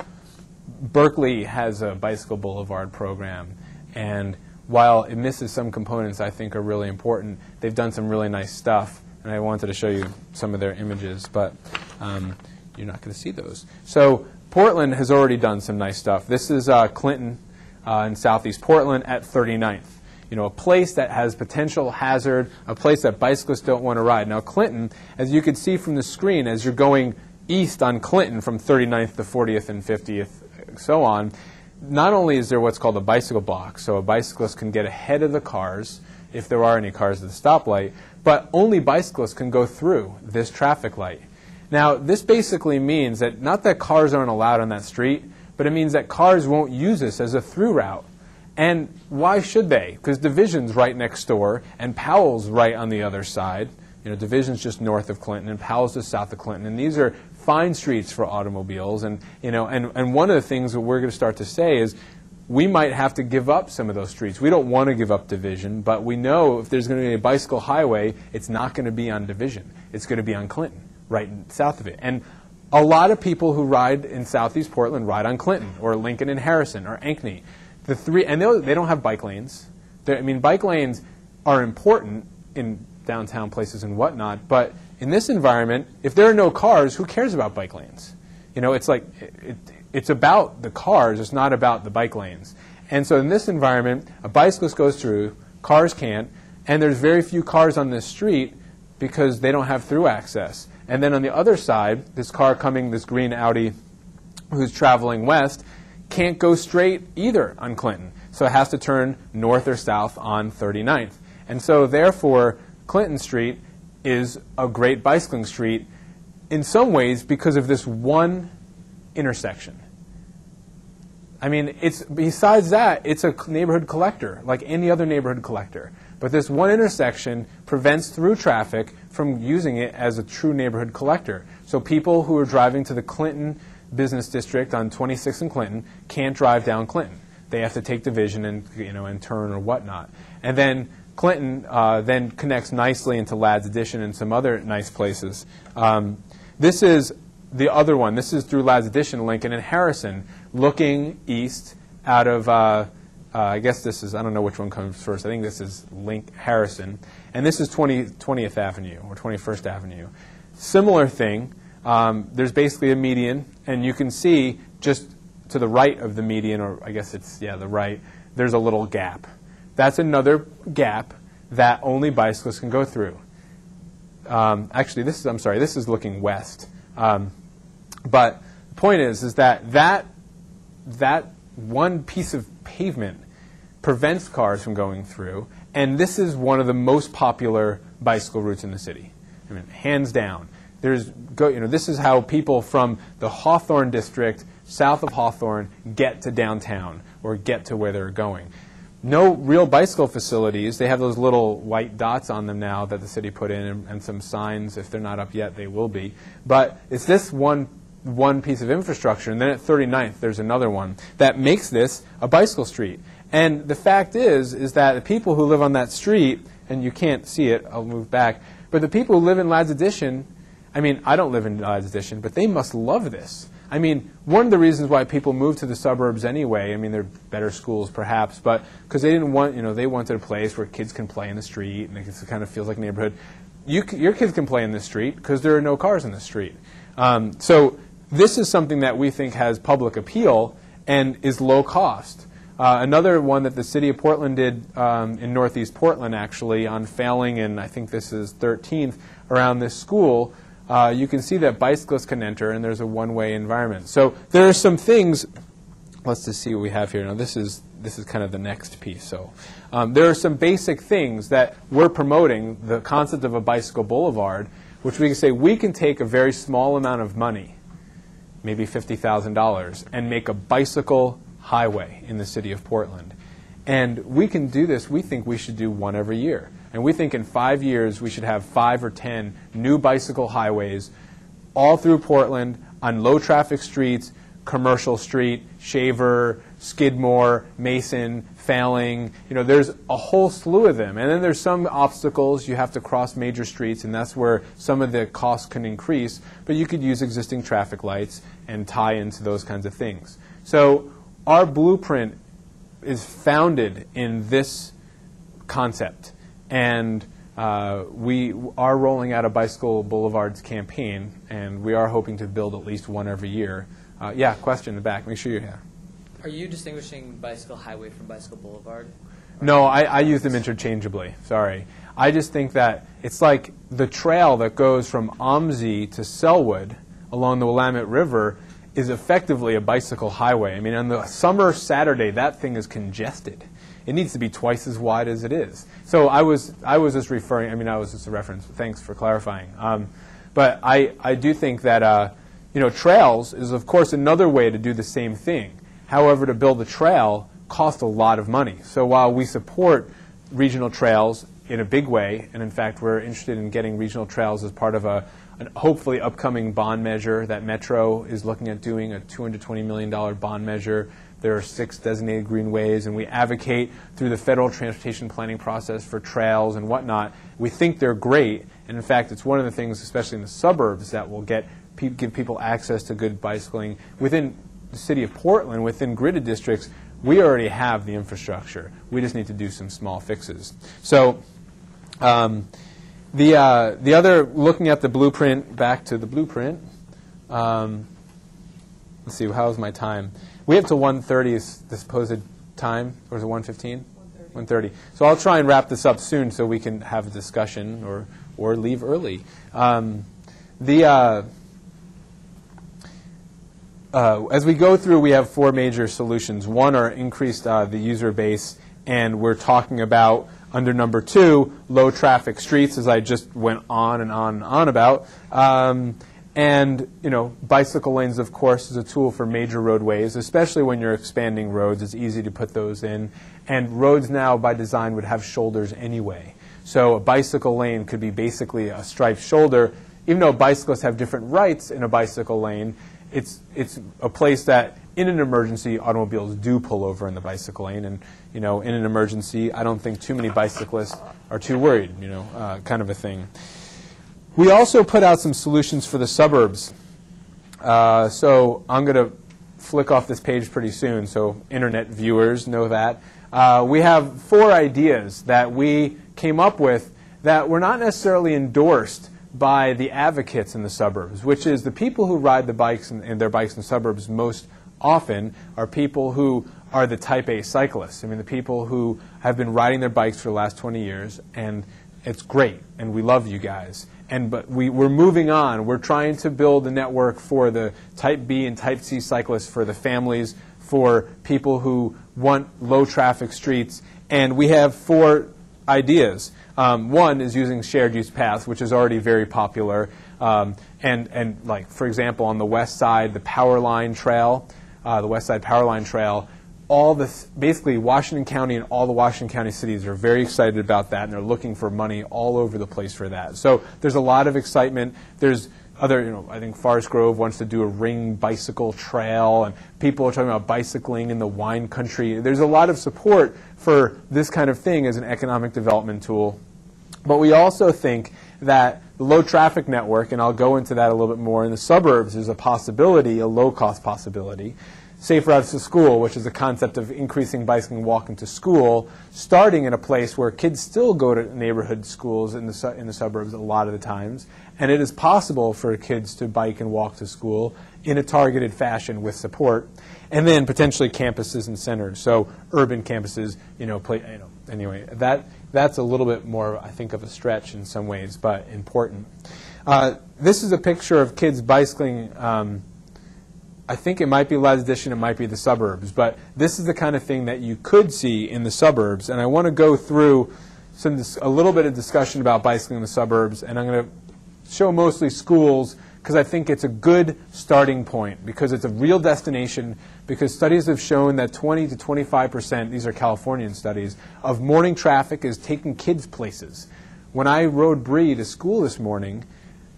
Berkeley has a bicycle boulevard program, and while it misses some components I think are really important, they've done some really nice stuff, and I wanted to show you some of their images, but um, you're not going to see those. So Portland has already done some nice stuff. This is uh, Clinton uh, in southeast Portland at 39th. You know, a place that has potential hazard, a place that bicyclists don't want to ride. Now, Clinton, as you can see from the screen, as you're going east on Clinton from 39th to 40th and 50th so on, not only is there what's called a bicycle block, so a bicyclist can get ahead of the cars if there are any cars at the stoplight, but only bicyclists can go through this traffic light. Now, this basically means that not that cars aren't allowed on that street, but it means that cars won't use this as a through route. And why should they? Because Division's right next door, and Powell's right on the other side. You know, Division's just north of Clinton, and Powell's just south of Clinton. And these are fine streets for automobiles. And, you know, and, and one of the things that we're going to start to say is we might have to give up some of those streets. We don't want to give up Division, but we know if there's going to be a bicycle highway, it's not going to be on Division. It's going to be on Clinton, right south of it. And a lot of people who ride in southeast Portland ride on Clinton or Lincoln and Harrison or Ankeny. The three, and they don't have bike lanes. They're, I mean, bike lanes are important in downtown places and whatnot, but in this environment, if there are no cars, who cares about bike lanes? You know, it's like it, it's about the cars, it's not about the bike lanes. And so in this environment, a bicyclist goes through, cars can't, and there's very few cars on this street because they don't have through access. And then on the other side, this car coming, this green Audi who's traveling west, can't go straight either on Clinton. So it has to turn north or south on 39th. And so therefore, Clinton Street is a great bicycling street in some ways because of this one intersection. I mean, it's besides that, it's a neighborhood collector, like any other neighborhood collector. But this one intersection prevents through traffic from using it as a true neighborhood collector. So people who are driving to the Clinton business district on 26th and Clinton can't drive down Clinton. They have to take Division and you know and turn or whatnot. And then Clinton uh, then connects nicely into Ladd's Addition and some other nice places. Um, this is the other one. This is through Ladd's Addition, Lincoln and Harrison, looking east out of, uh, uh, I guess this is, I don't know which one comes first. I think this is Link Harrison. And this is 20, 20th Avenue or 21st Avenue. Similar thing. Um, there's basically a median, and you can see just to the right of the median, or I guess it's, yeah, the right, there's a little gap. That's another gap that only bicyclists can go through. Um, actually, this is, I'm sorry, this is looking west. Um, but the point is, is that, that that one piece of pavement prevents cars from going through, and this is one of the most popular bicycle routes in the city. I mean, hands down. There's go, you know, this is how people from the Hawthorne district, south of Hawthorne, get to downtown or get to where they're going no real bicycle facilities. They have those little white dots on them now that the city put in, and, and, some signs. If they're not up yet, they will be. But it's this one one piece of infrastructure, and then at 39th, there's another one that makes this a bicycle street. And the fact is, is that the people who live on that street, and you can't see it, I'll move back, but the people who live in Ladd's Addition, I mean, I don't live in Ladd's Addition, but they must love this. I mean, one of the reasons why people move to the suburbs anyway, I mean, they're better schools perhaps, but because they didn't want, you know, they wanted a place where kids can play in the street and it kind of feels like a neighborhood. You, your kids can play in the street because there are no cars in the street. Um, so this is something that we think has public appeal and is low cost. Uh, another one that the city of Portland did um, in Northeast Portland, actually, on failing, and I think this is 13th, around this school, uh, you can see that bicyclists can enter, and there's a one-way environment. So there are some things. Let's just see what we have here. Now this is this is kind of the next piece. So um, there are some basic things that we're promoting. The concept of a bicycle boulevard, which we can say we can take a very small amount of money, maybe fifty thousand dollars, and make a bicycle highway in the city of Portland. And we can do this. We think we should do one every year. And we think in five years we should have five or ten new bicycle highways all through Portland on low traffic streets, Commercial Street, Shaver, Skidmore, Mason, Failing. You know, there's a whole slew of them. And then there's some obstacles. You have to cross major streets, and that's where some of the costs can increase. But you could use existing traffic lights and tie into those kinds of things. So our blueprint is founded in this concept. And uh, we are rolling out a Bicycle Boulevards campaign, and we are hoping to build at least one every year. Uh, yeah, question in the back. Make sure you're here. Are you distinguishing bicycle highway from bicycle boulevard? No, I, I use them interchangeably. Sorry. I just think that it's like the trail that goes from OMSI to Sellwood along the Willamette River is effectively a bicycle highway. I mean, on the summer Saturday, that thing is congested. It needs to be twice as wide as it is. So I was, I was just referring, I mean, I was just a reference. Thanks for clarifying. Um, but I, I do think that, uh, you know, trails is, of course, another way to do the same thing. However, to build a trail costs a lot of money. So while we support regional trails in a big way, and in fact, we're interested in getting regional trails as part of a, an hopefully upcoming bond measure that Metro is looking at doing, a $220 million bond measure. There are six designated greenways, and we advocate through the federal transportation planning process for trails and whatnot. We think they're great, and in fact, it's one of the things, especially in the suburbs, that will get pe- give people access to good bicycling. Within the city of Portland, within gridded districts, we already have the infrastructure. We just need to do some small fixes. So. Um, the, uh, the other, looking at the blueprint, back to the blueprint. Um, let's see, how's my time? We have to 1.30 is the supposed time, or is it 1.15? 1.30. So I'll try and wrap this up soon so we can have a discussion or, or leave early. Um, the, uh, uh, as we go through, we have four major solutions. One are increased uh, the user base, and we're talking about under number two, low traffic streets, as I just went on and on and on about. Um, and you know, bicycle lanes, of course, is a tool for major roadways, especially when you're expanding roads. It's easy to put those in. And roads now, by design, would have shoulders anyway. So a bicycle lane could be basically a striped shoulder. Even though bicyclists have different rights in a bicycle lane, it's, it's a place that in an emergency, automobiles do pull over in the bicycle lane, and you know, in an emergency, I don't think too many bicyclists are too worried. You know, uh, kind of a thing. We also put out some solutions for the suburbs. Uh, so I'm going to flick off this page pretty soon, so internet viewers know that. Uh, we have four ideas that we came up with that were not necessarily endorsed by the advocates in the suburbs, which is the people who ride the bikes and, and their bikes in the suburbs most often are people who are the type A cyclists. I mean, the people who have been riding their bikes for the last 20 years, and it's great, and we love you guys. And but we, we're moving on. We're trying to build a network for the type B and type C cyclists, for the families, for people who want low traffic streets. And we have four ideas. Um, one is using shared use paths, which is already very popular. Um, and, and like, for example, on the west side, the Power Line Trail, uh, the West Side Power Line Trail, all the basically Washington County and all the Washington County cities are very excited about that, and they're looking for money all over the place for that. So there's a lot of excitement. There's other, you know, I think Forest Grove wants to do a ring bicycle trail, and people are talking about bicycling in the wine country. There's a lot of support for this kind of thing as an economic development tool. But we also think that the low traffic network, and I'll go into that a little bit more in the suburbs, is a possibility, a low cost possibility. Safe routes to school, which is the concept of increasing bicycling walking to school, starting in a place where kids still go to neighborhood schools in the, in the suburbs a lot of the times. And it is possible for kids to bike and walk to school in a targeted fashion with support. And then potentially campuses and centers. So urban campuses, you know, play, you know anyway, that, that's a little bit more, I think, of a stretch in some ways, but important. Uh, this is a picture of kids bicycling. Um, I think it might be Addition, it might be the suburbs, but this is the kind of thing that you could see in the suburbs. And I want to go through some a little bit of discussion about bicycling in the suburbs, and I'm going to show mostly schools because I think it's a good starting point because it's a real destination. Because studies have shown that 20 to 25 percent, these are Californian studies, of morning traffic is taking kids places. When I rode Bree to school this morning,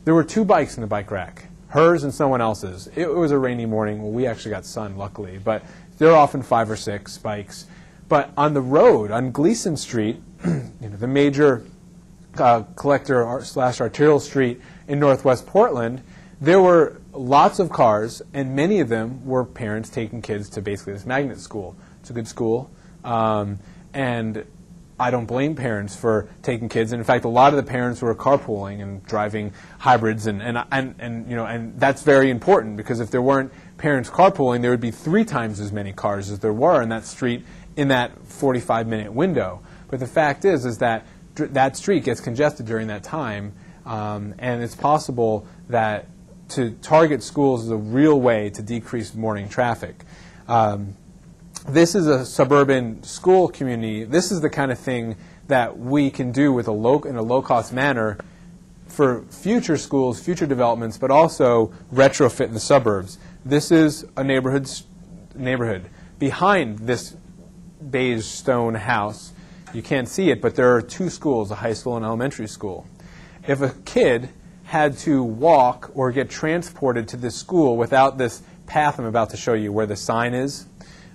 there were two bikes in the bike rack hers and someone else's. It, was a rainy morning. Well, we actually got sun, luckily, but there are often five or six bikes. But on the road, on Glisan Street, [CLEARS THROAT] you know, the major uh, collector slash arterial street in northwest Portland, there were lots of cars, and many of them were parents taking kids to basically this magnet school. It's a good school. Um, and I don't blame parents for taking kids. And in fact, a lot of the parents were carpooling and driving hybrids, and, and, and, and, you know, and that's very important because if there weren't parents carpooling, there would be three times as many cars as there were in that street in that 45 minute window. But the fact is, is that that street gets congested during that time, um, and it's possible that to target schools is a real way to decrease morning traffic. Um, this is a suburban school community. This is the kind of thing that we can do with a low, in a low-cost manner for future schools, future developments, but also retrofit in the suburbs. This is a neighborhood neighborhood behind this beige stone house. You can't see it, but there are two schools, a high school and elementary school. If a kid had to walk or get transported to this school without this path I'm about to show you, where the sign is,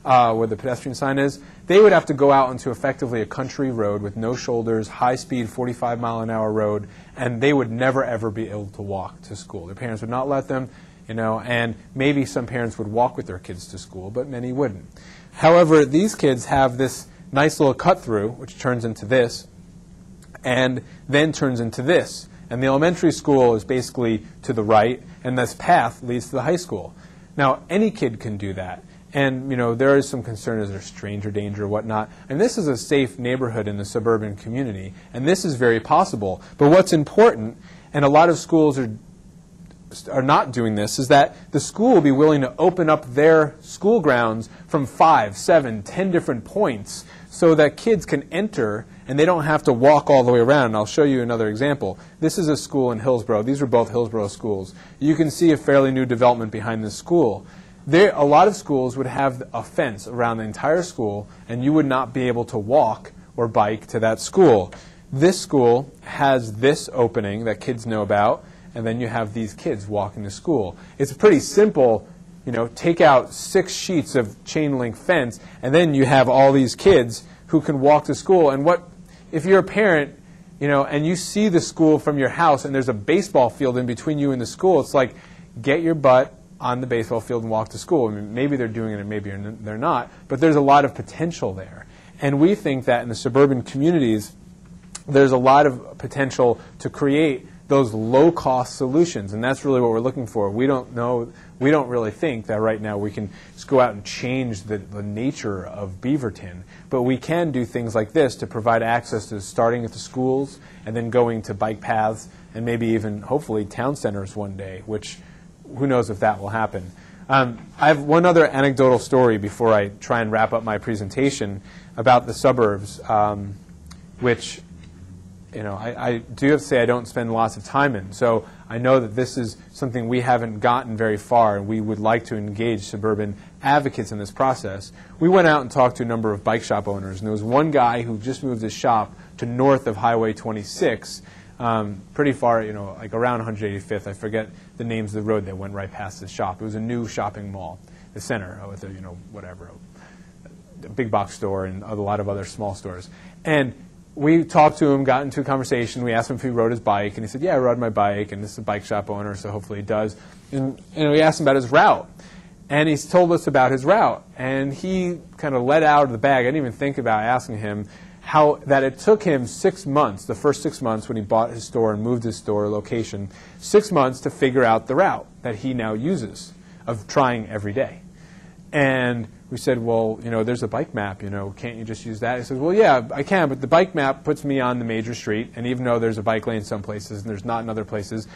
uh, where the pedestrian sign is, they would have to go out into effectively a country road with no shoulders, high speed, 45 mile an hour road, and they would never ever be able to walk to school. Their parents would not let them, you know, and maybe some parents would walk with their kids to school, but many wouldn't. However, these kids have this nice little cut through, which turns into this, and then turns into this. And the elementary school is basically to the right, and this path leads to the high school. Now, any kid can do that. And, you know, there is some concern, is there stranger danger whatnot? And this is a safe neighborhood in the suburban community, and this is very possible. But what's important, and a lot of schools are are not doing this is that the school will be willing to open up their school grounds from five, seven, ten different points so that kids can enter and they don't have to walk all the way around. And I'll show you another example. This is a school in Hillsboro. These are both Hillsboro schools. You can see a fairly new development behind this school. There, a lot of schools would have a fence around the entire school, and you would not be able to walk or bike to that school. This school has this opening that kids know about, and then you have these kids walking to school. It's pretty simple, you know, take out six sheets of chain link fence, and then you have all these kids who can walk to school. And what, if you're a parent, you know, and you see the school from your house, and there's a baseball field in between you and the school, it's like, get your butt on the baseball field and walk to school. I mean, maybe they're doing it and maybe they're not, but there's a lot of potential there. And we think that in the suburban communities, there's a lot of potential to create those low cost solutions and that's really what we're looking for we don't know we don't really think that right now we can just go out and change the, the nature of beaverton but we can do things like this to provide access to starting at the schools and then going to bike paths and maybe even hopefully town centers one day which who knows if that will happen um, i have one other anecdotal story before i try and wrap up my presentation about the suburbs um, which you know, I, I, do have to say I don't spend lots of time in. So I know that this is something we haven't gotten very far, and we would like to engage suburban advocates in this process. We went out and talked to a number of bike shop owners, and there was one guy who just moved his shop to north of Highway 26, uh, um, pretty far, you know, like around 185th. I forget the names of the road that went right past the shop. It was a new shopping mall, the center uh, with a, you know, whatever, a big box store and a lot of other small stores. And we talked to him, got into a conversation. We asked him if he rode his bike, and he said, "Yeah, I rode my bike." And this is a bike shop owner, so hopefully he does. And, and we asked him about his route, and he's told us about his route. And he kind of let out of the bag. I didn't even think about asking him how that it took him six months, the first six months when he bought his store and moved his store location, six months to figure out the route that he now uses of trying every day. And we said, well, you know, there's a bike map, you know, can't you just use that? He says, well, yeah, I can, but the bike map puts me on the major street, and even though there's a bike lane some places and there's not in other places,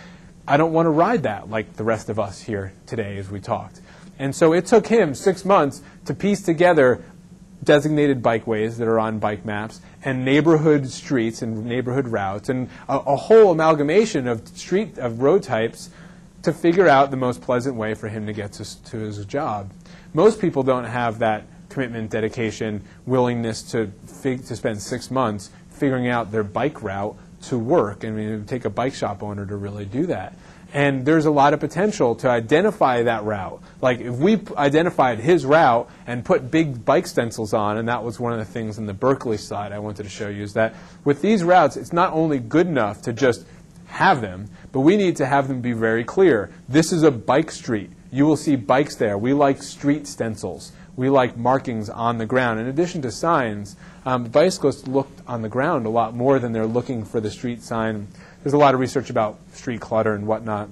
I don't want to ride that like the rest of us here today as we talked. And so it took him six months to piece together designated bikeways that are on bike maps and neighborhood streets and neighborhood routes and a, a whole amalgamation of street of road types to figure out the most pleasant way for him to get to, to his job. Most people don't have that commitment, dedication, willingness to to spend six months figuring out their bike route to work. I mean, it would take a bike shop owner to really do that. And there's a lot of potential to identify that route. Like if we identified his route and put big bike stencils on, and that was one of the things in the Berkeley slide I wanted to show you, is that with these routes, it's not only good enough to just have them, but we need to have them be very clear. This is a bike street. You will see bikes there. We like street stencils. We like markings on the ground. In addition to signs, um, bicyclists look on the ground a lot more than they're looking for the street sign. There's a lot of research about street clutter and whatnot.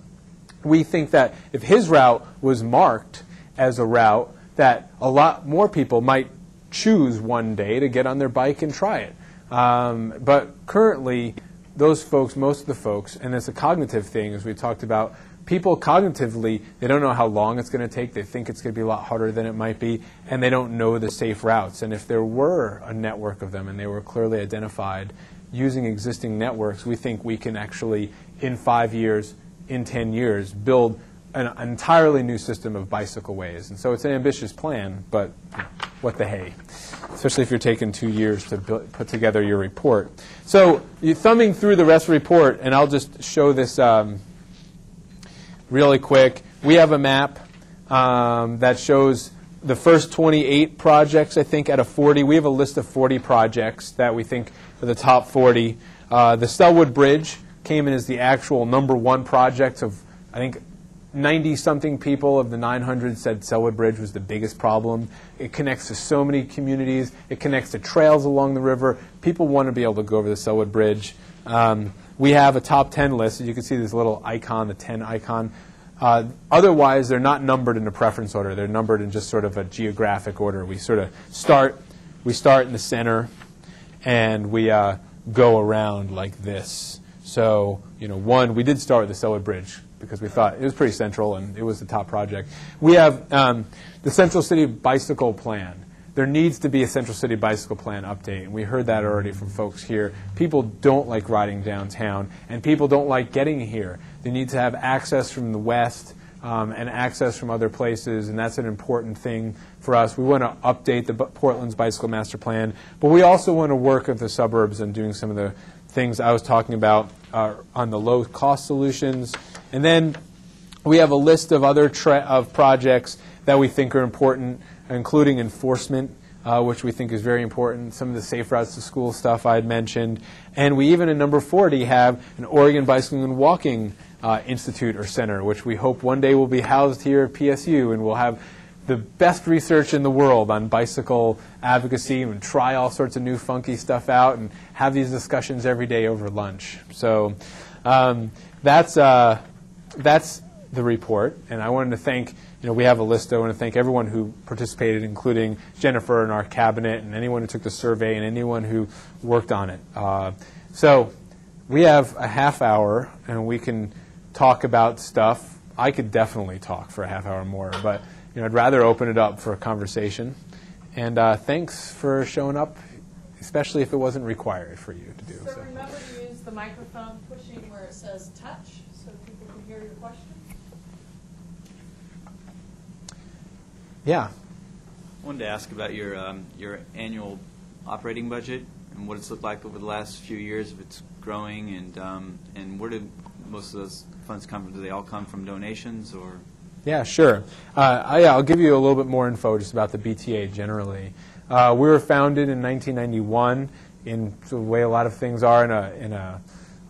We think that if his route was marked as a route, that a lot more people might choose one day to get on their bike and try it. Um, but currently, those folks, most of the folks, and it's a cognitive thing, as we talked about, people cognitively, they don't know how long it's going to take. They think it's going to be a lot harder than it might be, and they don't know the safe routes. And if there were a network of them and they were clearly identified using existing networks, we think we can actually, in five years, in 10 years, build an entirely new system of bicycle ways. And so it's an ambitious plan, but what the hey, especially if you're taking two years to put together your report. So you're thumbing through the rest of the report, and I'll just show this um, really quick. We have a map um, that shows the first 28 projects, I think, out of 40. We have a list of 40 projects that we think are the top 40. Uh, the Sellwood Bridge came in as the actual number one project of, I think, 90 something people of the 900 said Sellwood Bridge was the biggest problem. It connects to so many communities, it connects to trails along the river. People want to be able to go over the Sellwood Bridge. Um, we have a top 10 list. You can see, this little icon, the 10 icon. Uh, otherwise, they're not numbered in a preference order. They're numbered in just sort of a geographic order. We sort of start, we start in the center, and we uh, go around like this. So, you know, one, we did start with the Sellwood Bridge because we thought it was pretty central and it was the top project. We have um, the Central City Bicycle Plan. There needs to be a Central City Bicycle Plan update, and we heard that already from folks here. People don't like riding downtown, and people don't like getting here. They need to have access from the west um, and access from other places, and that's an important thing for us. We want to update the Bu- Portland's Bicycle Master Plan, but we also want to work with the suburbs and doing some of the things I was talking about uh, on the low cost solutions. And then we have a list of other of projects that we think are important, including enforcement, uh, which we think is very important. Some of the safe routes to school stuff I had mentioned, and we even in number 40 have an Oregon Bicycling and Walking uh, Institute or Center, which we hope one day will be housed here at PSU, and we'll have the best research in the world on bicycle advocacy and try all sorts of new funky stuff out and have these discussions every day over lunch. So um, that's uh, that's the report, and I wanted to thank. You know, we have a list. I want to thank everyone who participated, including Jennifer and our cabinet, and anyone who took the survey, and anyone who worked on it. Uh, so we have a half hour, and we can talk about stuff. I could definitely talk for a half hour more, but you know, I'd rather open it up for a conversation. And uh, thanks for showing up, especially if it wasn't required for you to do. So So. remember to use the microphone pushing where it says touch, so people can hear your question. Yeah. I wanted to ask about your, um, your annual operating budget. and what it's looked like over the last few years, if it's growing, and, um, and where did most of those funds come from? Do they all come from donations, or? Yeah, sure. Uh, I, I'll give you a little bit more info just about the BTA generally. Uh, we were founded in 1991 in the way a lot of things are in a, in a,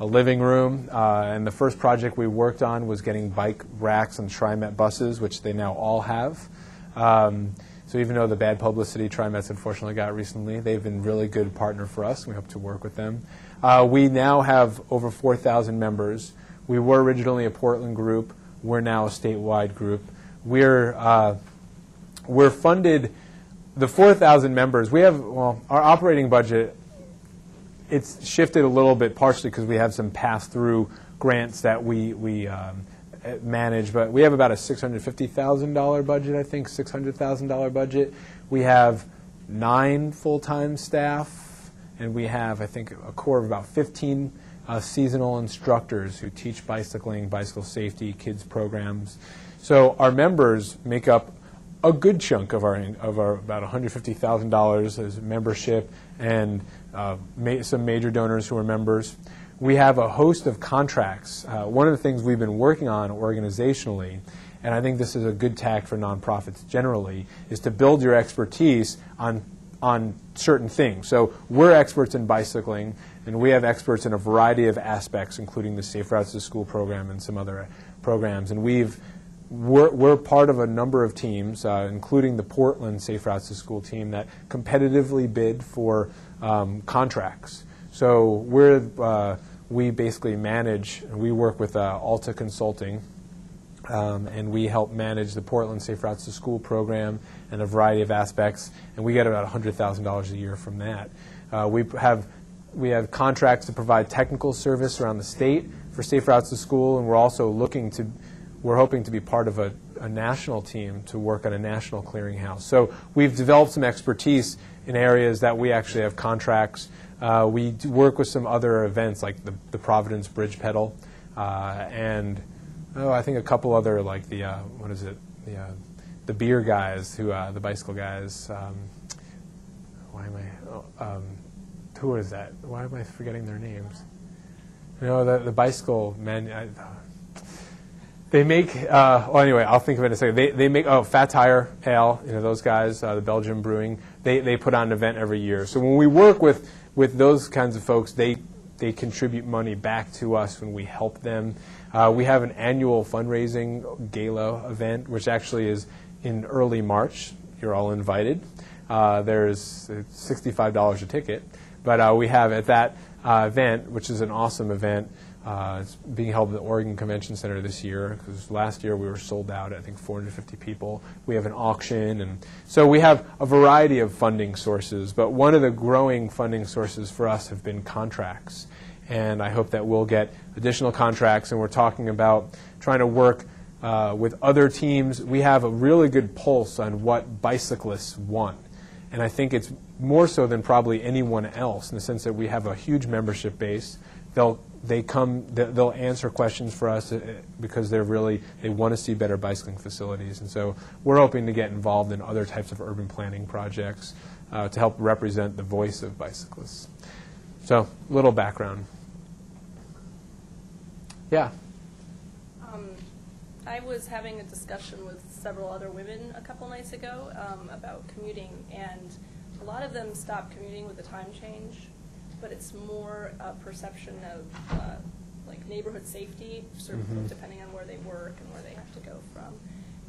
a living room. Uh, and the first project we worked on was getting bike racks and TriMet buses, which they now all have. Um, so even though the bad publicity TriMet's unfortunately got recently, they've been really good partner for us. We hope to work with them. Uh, we now have over 4,000 members. We were originally a Portland group. We're now a statewide group. We're uh, we're funded the 4,000 members. We have well, our operating budget. It's shifted a little bit, partially because we have some pass-through grants that we we um, manage, but we have about a $650,000 budget. I think $600,000 budget. We have nine full-time staff, and we have I think a core of about 15 uh, seasonal instructors who teach bicycling, bicycle safety, kids programs. So our members make up a good chunk of our of our about $150,000 as membership and uh, ma- some major donors who are members. We have a host of contracts. Uh, one of the things we've been working on organizationally, and I think this is a good tack for nonprofits generally, is to build your expertise on on certain things. So we're experts in bicycling, and we have experts in a variety of aspects, including the Safe Routes to School program and some other programs. And we've we're, we're part of a number of teams, uh, including the Portland Safe Routes to School team, that competitively bid for um, contracts. So we're uh, we basically manage. We work with uh, Alta Consulting, um, and we help manage the Portland Safe Routes to School program and a variety of aspects. And we get about $100,000 a year from that. Uh, we have we have contracts to provide technical service around the state for Safe Routes to School, and we're also looking to we're hoping to be part of a, a, national team to work on a national clearinghouse. So we've developed some expertise in areas that we actually have contracts. Uh, we work with some other events like the, the Providence Bridge Pedal uh, and oh, I think a couple other like the uh, what is it the uh, the beer guys who uh, the bicycle guys. Um, why am I? Oh, um, who is that? Why am I forgetting their names? You know the the bicycle men. I, they make, uh, well, anyway, I'll think of it in a second. They, they make, oh, Fat Tire Ale, you know, those guys, uh, the Belgian Brewing, they, they put on an event every year. So when we work with, with those kinds of folks, they, they contribute money back to us when we help them. Uh, we have an annual fundraising gala event, which actually is in early March. You're all invited. Uh, there's $65 a ticket. But uh, we have at that uh, event, which is an awesome event, uh, it's being held at the Oregon Convention Center this year because last year we were sold out. I think 450 people. We have an auction, and so we have a variety of funding sources. But one of the growing funding sources for us have been contracts, and I hope that we'll get additional contracts. And we're talking about trying to work uh, with other teams. We have a really good pulse on what bicyclists want, and I think it's more so than probably anyone else in the sense that we have a huge membership base. They'll they come, they'll answer questions for us uh, because they're really, they want to see better bicycling facilities. And so we're hoping to get involved in other types of urban planning projects uh, to help represent the voice of bicyclists. So, little background. Yeah. Um, I was having a discussion with several other women a couple nights ago um, about commuting, and a lot of them stopped commuting with the time change but it's more a perception of uh, like neighborhood safety, sort of Mhm. depending on where they work and where they have to go from.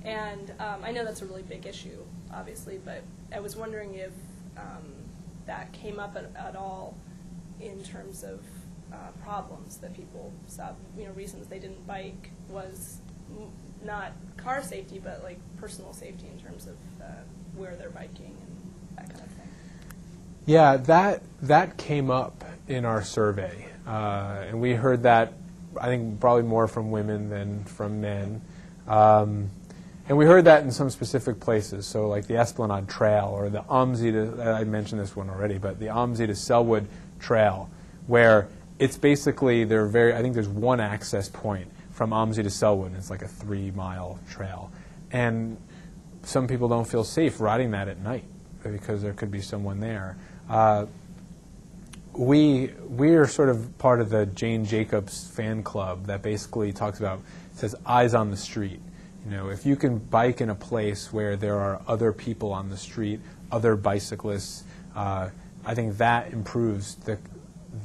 And um, I know that's a really big issue, obviously, but I was wondering if um, that came up at, at all in terms of uh, problems that people saw, you know, reasons they didn't bike was m- not car safety, but like personal safety in terms of uh, where they're biking and that kind of thing. Yeah, that that came up in our survey, uh, and we heard that I think probably more from women than from men, um, and we heard that in some specific places. So like the Esplanade Trail or the OMSI to I mentioned this one already, but the OMSI to Sellwood Trail, where it's basically there are very I think there's one access point from OMSI to Sellwood, And it's like a three mile trail, and some people don't feel safe riding that at night because there could be someone there. Uh, we we are sort of part of the Jane Jacobs fan club that basically talks about says eyes on the street. You know, if you can bike in a place where there are other people on the street, other bicyclists, uh, I think that improves the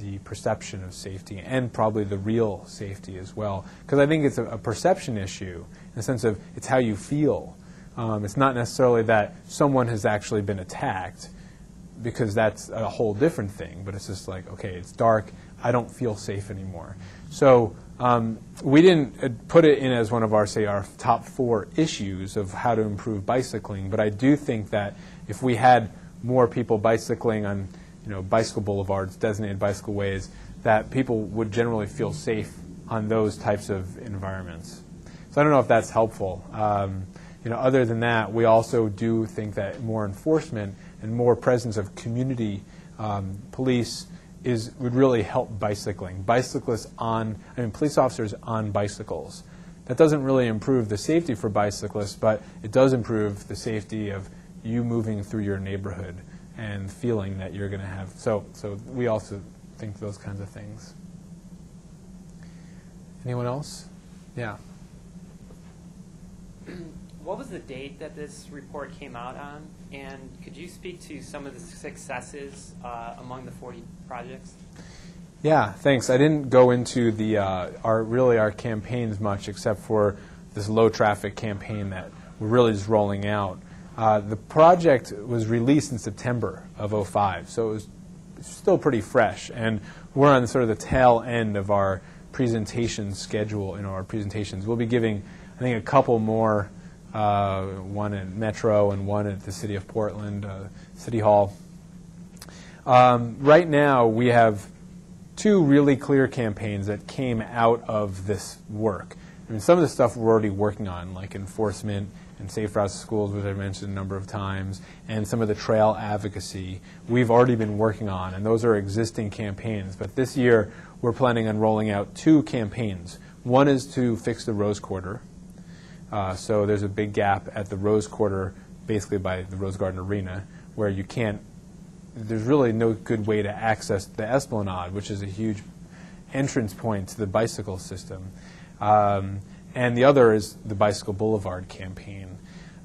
the perception of safety and probably the real safety as well. Because I think it's a, a, perception issue in the sense of it's how you feel. Um, it's not necessarily that someone has actually been attacked because that's a whole different thing. But it's just like, okay, it's dark. I don't feel safe anymore. So um, we didn't uh, put it in as one of our, say, our top four issues of how to improve bicycling. But I do think that if we had more people bicycling on you know, bicycle boulevards, designated bicycle ways, that people would generally feel safe on those types of environments. So I don't know if that's helpful. Um, you know, other than that, we also do think that more enforcement and more presence of community um, police is would really help bicycling. Bicyclists on, I mean, police officers on bicycles. That doesn't really improve the safety for bicyclists, but it does improve the safety of you moving through your neighborhood and feeling that you're going to have. So, so we also think those kinds of things. Anyone else? Yeah. What was the date that this report came out on? And could you speak to some of the successes uh, among the 40 projects? Yeah, thanks. I didn't go into the uh, our really our campaigns much, except for this low traffic campaign that we're really just rolling out. Uh, the project was released in September of 05, so it was still pretty fresh. And we're on sort of the tail end of our presentation schedule in our presentations. We'll be giving, I think, a couple more, uh, one at Metro and one at the City of Portland, uh, City Hall. Um, right now, we have two really clear campaigns that came out of this work. I mean, some of the stuff we're already working on, like enforcement and Safe Routes to Schools, which I mentioned a number of times, and some of the trail advocacy we've already been working on, and those are existing campaigns. But this year, we're planning on rolling out two campaigns. One is to fix the Rose Quarter. Uh, so there's a big gap at the Rose Quarter, basically by the Rose Garden Arena, where you can't, there's really no good way to access the Esplanade, which is a huge entrance point to the bicycle system. Um, and the other is the Bicycle Boulevard campaign.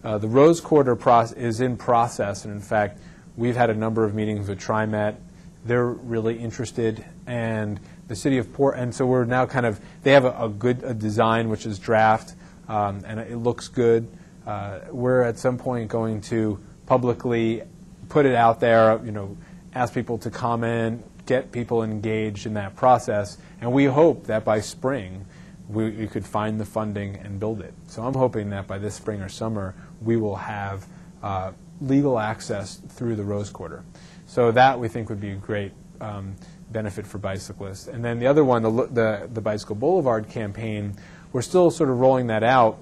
Uh, the Rose Quarter is in process, and in fact, we've had a number of meetings with TriMet. They're really interested, and the city of Port, and so we're now kind of they have a, a good a design which is draft, um, and it looks good. Uh, we're at some point going to publicly put it out there, you know, ask people to comment, get people engaged in that process, and we hope that by spring we, we, could find the funding and build it. So I'm hoping that by this spring or summer, we will have uh, legal access through the Rose Quarter. So that we think would be a great um, benefit for bicyclists. And then the other one, the, the, the Bicycle Boulevard campaign, we're still sort of rolling that out,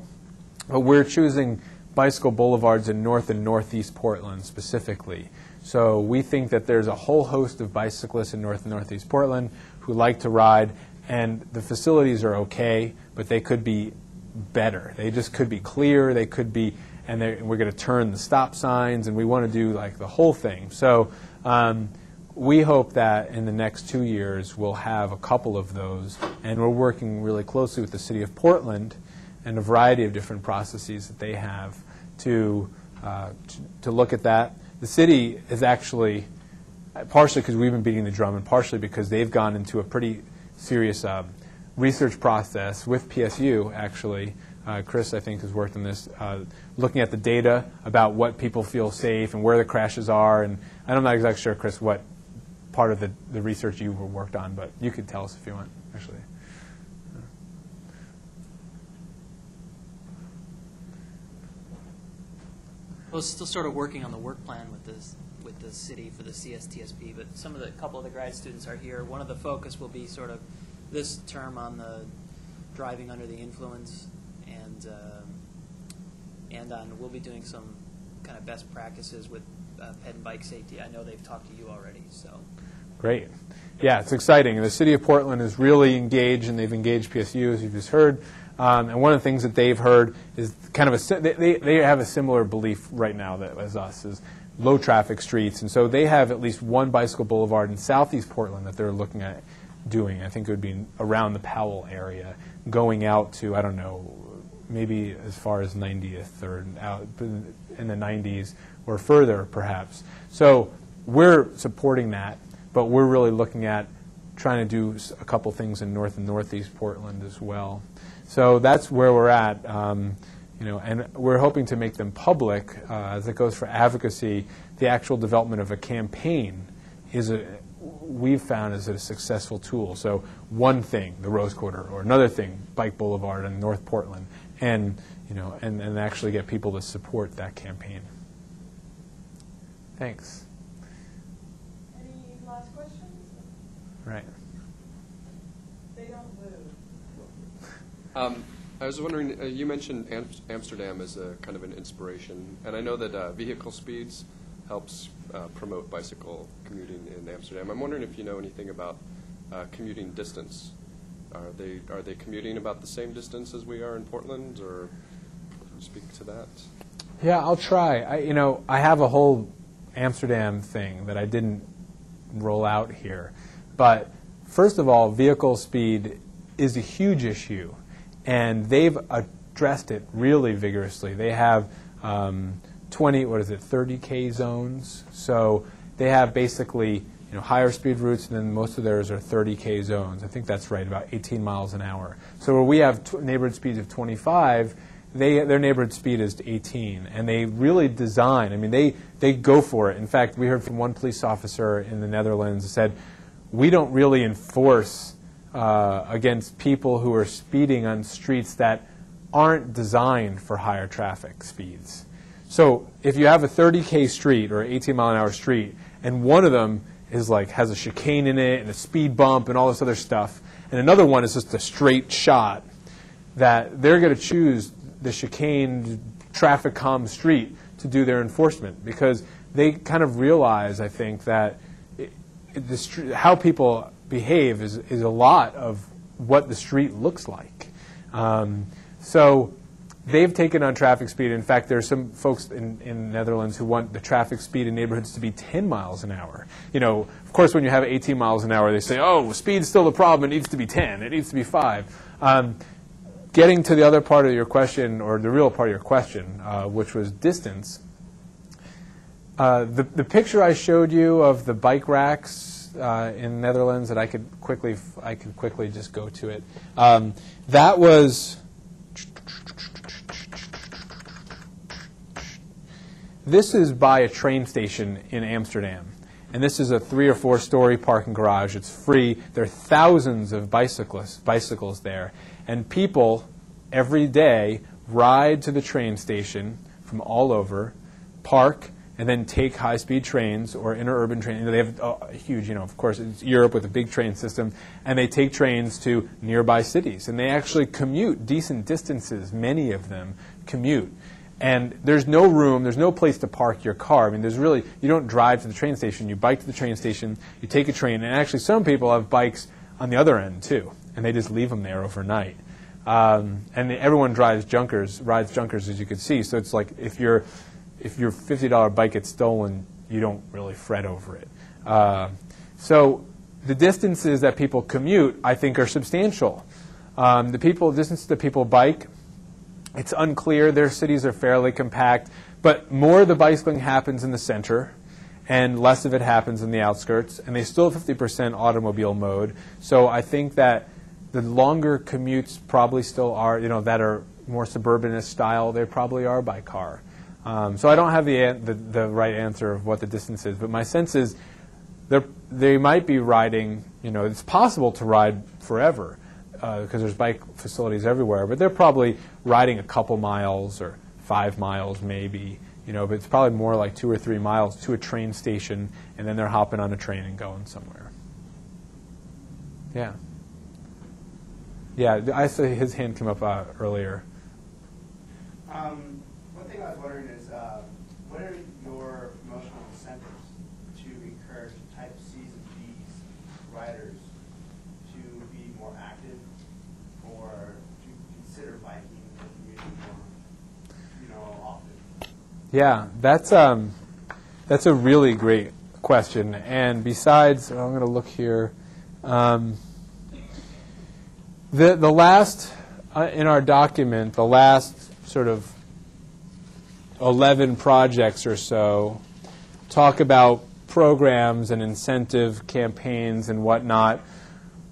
but we're choosing bicycle boulevards in North and Northeast Portland specifically. So we think that there's a whole host of bicyclists in North and Northeast Portland who like to ride and the facilities are okay, but they could be better. They just could be clear. They could be, and we're going to turn the stop signs, and we want to do like the whole thing. So um, we hope that in the next two years we'll have a couple of those, and we're working really closely with the city of Portland and a variety of different processes that they have to uh, to, to look at that. The city is actually partially because we've been beating the drum, and partially because they've gone into a pretty serious uh, research process with PSU, actually. Uh, Chris, I think, has worked on this, uh, looking at the data about what people feel safe and where the crashes are. And I'm not exactly sure, Chris, what part of the, the research you were worked on, but you could tell us if you want, actually. I was still sort of working on the work plan with this with the city for the CSTSP, but some of the couple of the grad students are here. One of the focus will be sort of this term on the driving under the influence, and um, and on we'll be doing some kind of best practices with uh, ped and bike safety. I know they've talked to you already, so. Great. Yeah, it's exciting. The city of Portland is really engaged, and they've engaged PSU, as you've just heard. Um, and one of the things that they've heard is kind of a they, they, have a similar belief right now that as us is low traffic streets, and so they have at least one bicycle boulevard in southeast Portland that they're looking at doing. I think it would be around the Powell area, going out to I don't know, maybe as far as 90th or out in the 90s or further perhaps. So we're supporting that, but we're really looking at trying to do a couple things in north and northeast Portland as well. So that's where we're at. Um, you know, and we're hoping to make them public uh, as it goes for advocacy. The actual development of a campaign is a we've found is a successful tool. So one thing, the Rose Quarter, or another thing, Bike Boulevard in North Portland, and you know, and, and actually get people to support that campaign. Thanks. Any last questions? Right. They don't move. Um, I was wondering, uh, you mentioned Am- Amsterdam as a kind of an inspiration, and I know that uh, vehicle speeds helps uh, promote bicycle commuting in Amsterdam. I'm wondering if you know anything about uh, commuting distance. Are they are they commuting about the same distance as we are in Portland, or can you speak to that? Yeah, I'll try. I, you know, I have a whole Amsterdam thing that I didn't roll out here. But first of all, vehicle speed is a huge issue, and they've addressed it really vigorously. They have um, 20, what is it, 30K zones. So they have basically you know, higher speed routes, and then most of theirs are 30K zones. I think that's right, about 18 miles an hour. So where we have neighborhood speeds of 25, they, their neighborhood speed is 18, and they really design. I mean, they, they go for it. In fact, we heard from one police officer in the Netherlands said, "We don't really enforce uh, against people who are speeding on streets that aren't designed for higher traffic speeds." So if you have a 30k street or 18 mile an hour street, and one of them is like has a chicane in it and a speed bump and all this other stuff, and another one is just a straight shot, that they're going to choose the chicane, traffic calm street to do their enforcement because they kind of realize, I think, that how people behave is, is a lot of what the street looks like. Um, so they've taken on traffic speed. In fact, there are some folks in, in the Netherlands who want the traffic speed in neighborhoods to be 10 miles an hour. You know, of course, when you have 18 miles an hour, they say, oh, speed's still the problem. It needs to be 10. It needs to be 5. Um, getting to the other part of your question, or the real part of your question, uh, which was distance, uh, the, the picture I showed you of the bike racks uh, in Netherlands that I could quickly I could quickly just go to it. Um, that was this is by a train station in Amsterdam. And this is a three or four story parking garage. It's free. There are thousands of bicyclists, bicycles there. And people every day ride to the train station from all over, park, and then take high speed trains or interurban trains. They have a huge, you know, of course, it's Europe with a big train system. And they take trains to nearby cities. And they actually commute decent distances, many of them commute and there's no room, there's no place to park your car. I mean, there's really, you don't drive to the train station, you bike to the train station, you take a train, and actually some people have bikes on the other end too, and they just leave them there overnight. Um, and everyone drives junkers, rides junkers, as you can see. So it's like if your if your fifty dollar bike gets stolen, you don't really fret over it. Uh, so the distances that people commute, I think, are substantial. Um, the people distances that people bike, it's unclear. Their cities are fairly compact, but more of the bicycling happens in the center, and less of it happens in the outskirts. And they still have 50% automobile mode. So I think that the longer commutes probably still are, you know, that are more suburbanist style. They probably are by car. Um, so I don't have the, the the right answer of what the distance is, but my sense is they might be riding. You know, it's possible to ride forever because there's bike facilities everywhere, but they're probably riding a couple miles or five miles maybe, you know, but it's probably more like two or three miles to a train station, and then they're hopping on a train and going somewhere. Yeah. Yeah, I saw his hand come up uh, earlier. Um, one thing I was wondering is, uh, what are your promotional incentives to encourage type C's and B's riders to be more active or to consider Yeah, that's um, that's a really great question. And besides, I'm going to look here. Um, the the last uh, in our document, the last sort of eleven projects or so talk about programs and incentive campaigns and whatnot.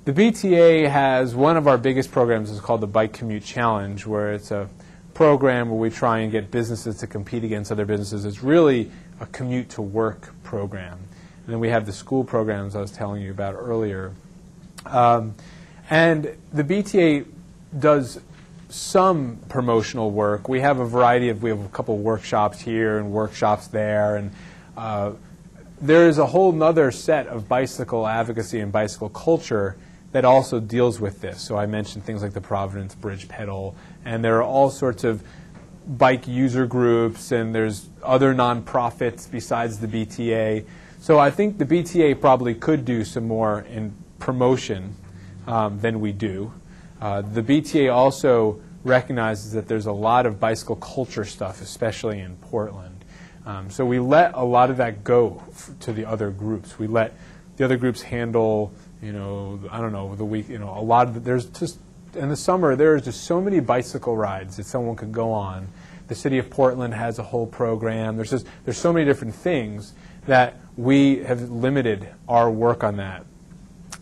The BTA has one of our biggest programs is called the Bike Commute Challenge, where it's a program where we try and get businesses to compete against other businesses. It's really a commute to work program. And then we have the school programs I was telling you about earlier. Um, and the BTA does some promotional work. We have a variety of, we have a couple workshops here and workshops there. And uh, there is a whole other set of bicycle advocacy and bicycle culture that also deals with this. So I mentioned things like the Providence Bridge Pedal, and there are all sorts of bike user groups, and there's other nonprofits besides the BTA. So I think the BTA probably could do some more in promotion um, than we do. Uh, the BTA also recognizes that there's a lot of bicycle culture stuff, especially in Portland. Um, so we let a lot of that go to the other groups. We let the other groups handle, you know, I don't know, the week, you know, a lot of, the, there's just, in the summer, there's just so many bicycle rides that someone could go on. The city of Portland has a whole program. There's just, there's so many different things that we have limited our work on that.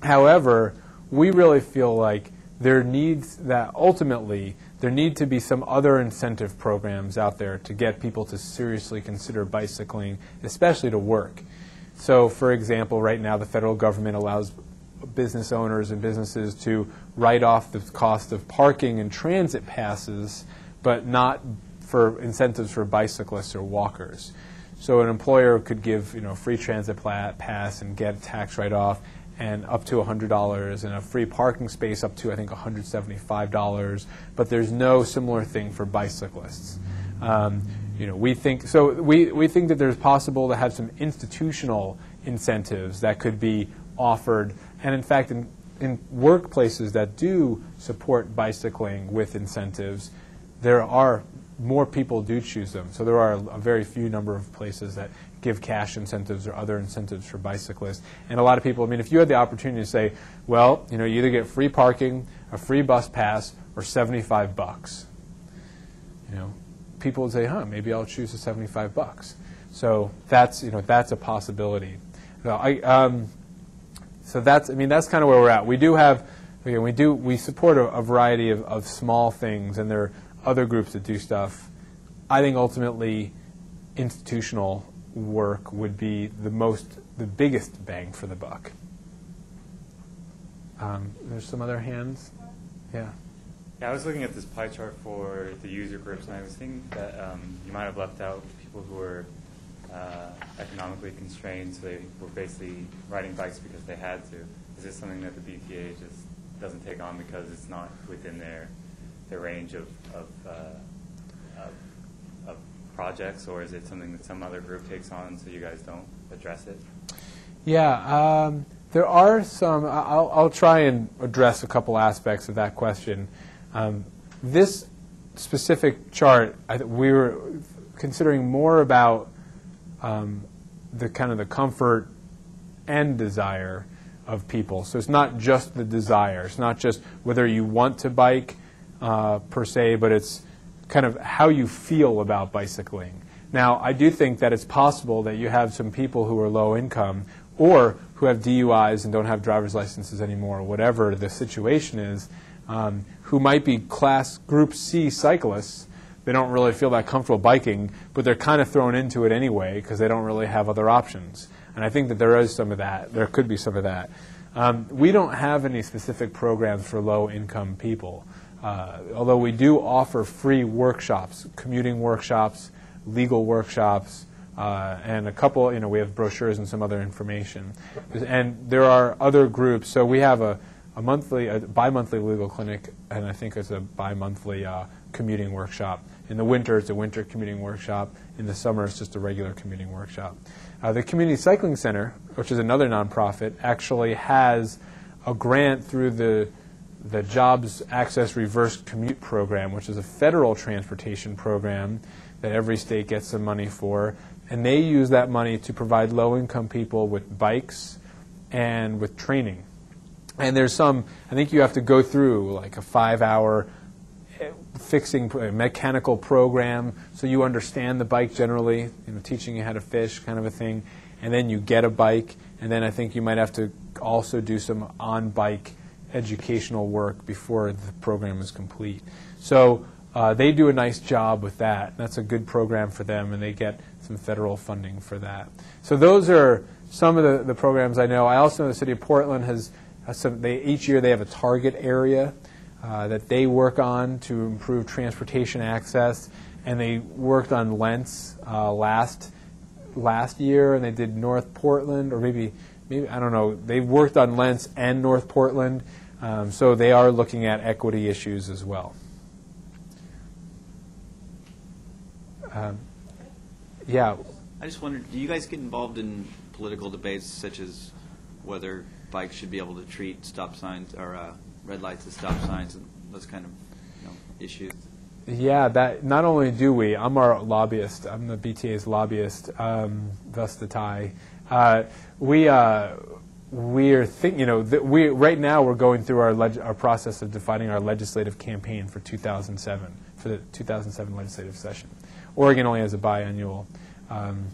However, we really feel like there needs that ultimately there need to be some other incentive programs out there to get people to seriously consider bicycling, especially to work. So, for example, right now the federal government allows business owners and businesses to write off the cost of parking and transit passes, but not for incentives for bicyclists or walkers. So an employer could give you know free transit pass and get a tax write-off, and up to $100, and a free parking space up to I think $175. But there's no similar thing for bicyclists. Um, you know, we think so. We we think that there's possible to have some institutional incentives that could be offered, and in fact, in in workplaces that do support bicycling with incentives, there are more people do choose them. So there are a very few number of places that give cash incentives or other incentives for bicyclists. And a lot of people, I mean, if you had the opportunity to say, well, you know, you either get free parking, a free bus pass, or 75 bucks, you know, people would say, huh, maybe I'll choose the 75 bucks. So that's, you know, that's a possibility. I, um, so that's, I mean, that's kind of where we're at. We do have, we do, we support a, a variety of, of small things, and there are other groups that do stuff. I think ultimately institutional work would be the most, the biggest bang for the buck. Um, there's some other hands. Yeah. Yeah, I was looking at this pie chart for the user groups, and I was thinking that um, you might have left out people who were uh, economically constrained, so they were basically riding bikes because they had to. Is this something that the BTA just doesn't take on because it's not within their the range of, of, uh, of, of projects, or is it something that some other group takes on so you guys don't address it? Yeah, um, there are some. I'll, I'll try and address a couple aspects of that question. Um, this specific chart, we were considering more about um, the kind of the comfort and desire of people. So it's not just the desire. It's not just whether you want to bike uh, per se, but it's kind of how you feel about bicycling. Now, I do think that it's possible that you have some people who are low income or who have DUIs and don't have driver's licenses anymore, whatever the situation is, um, who might be class group C cyclists. They don't really feel that comfortable biking, but they're kind of thrown into it anyway because they don't really have other options. And I think that there is some of that. There could be some of that. Um, we don't have any specific programs for low income people. Uh, although we do offer free workshops, commuting workshops, legal workshops, uh, and a couple, you know, we have brochures and some other information. And there are other groups. So we have a, a monthly, a bi-monthly legal clinic, and I think it's a bi-monthly uh, commuting workshop. In the winter, it's a winter commuting workshop. In the summer, it's just a regular commuting workshop. Uh, the Community Cycling Center, which is another nonprofit, actually has a grant through the the Jobs Access Reverse Commute Program, which is a federal transportation program that every state gets some money for, and they use that money to provide low-income people with bikes and with training. And there's some, I think you have to go through like a five-hour eh, fixing a mechanical program so you understand the bike generally, you know, teaching you how to fish kind of a thing. And then you get a bike, and then I think you might have to also do some on-bike educational work before the program is complete. So uh, they do a nice job with that. That's a good program for them, and they get some federal funding for that. So those are some of the, the programs I know. I also know the city of Portland has, has some, they, each year they have a target area uh, that they work on to improve transportation access, and they worked on Lents uh, last last year, and they did North Portland, or maybe maybe I don't know. They worked on Lents and North Portland, um, so they are looking at equity issues as well. Um, yeah, I just wondered, do you guys get involved in political debates such as whether bikes should be able to treat stop signs or uh, red lights as stop signs and those kind of you know, issues? Yeah, that not only do we, I'm our lobbyist. I'm the BTA's lobbyist, um, thus the tie. Uh, we uh, we are think you know that we right now we're going through our leg- our process of defining our legislative campaign for 2007 for the 2007 legislative session. Oregon only has a biannual um,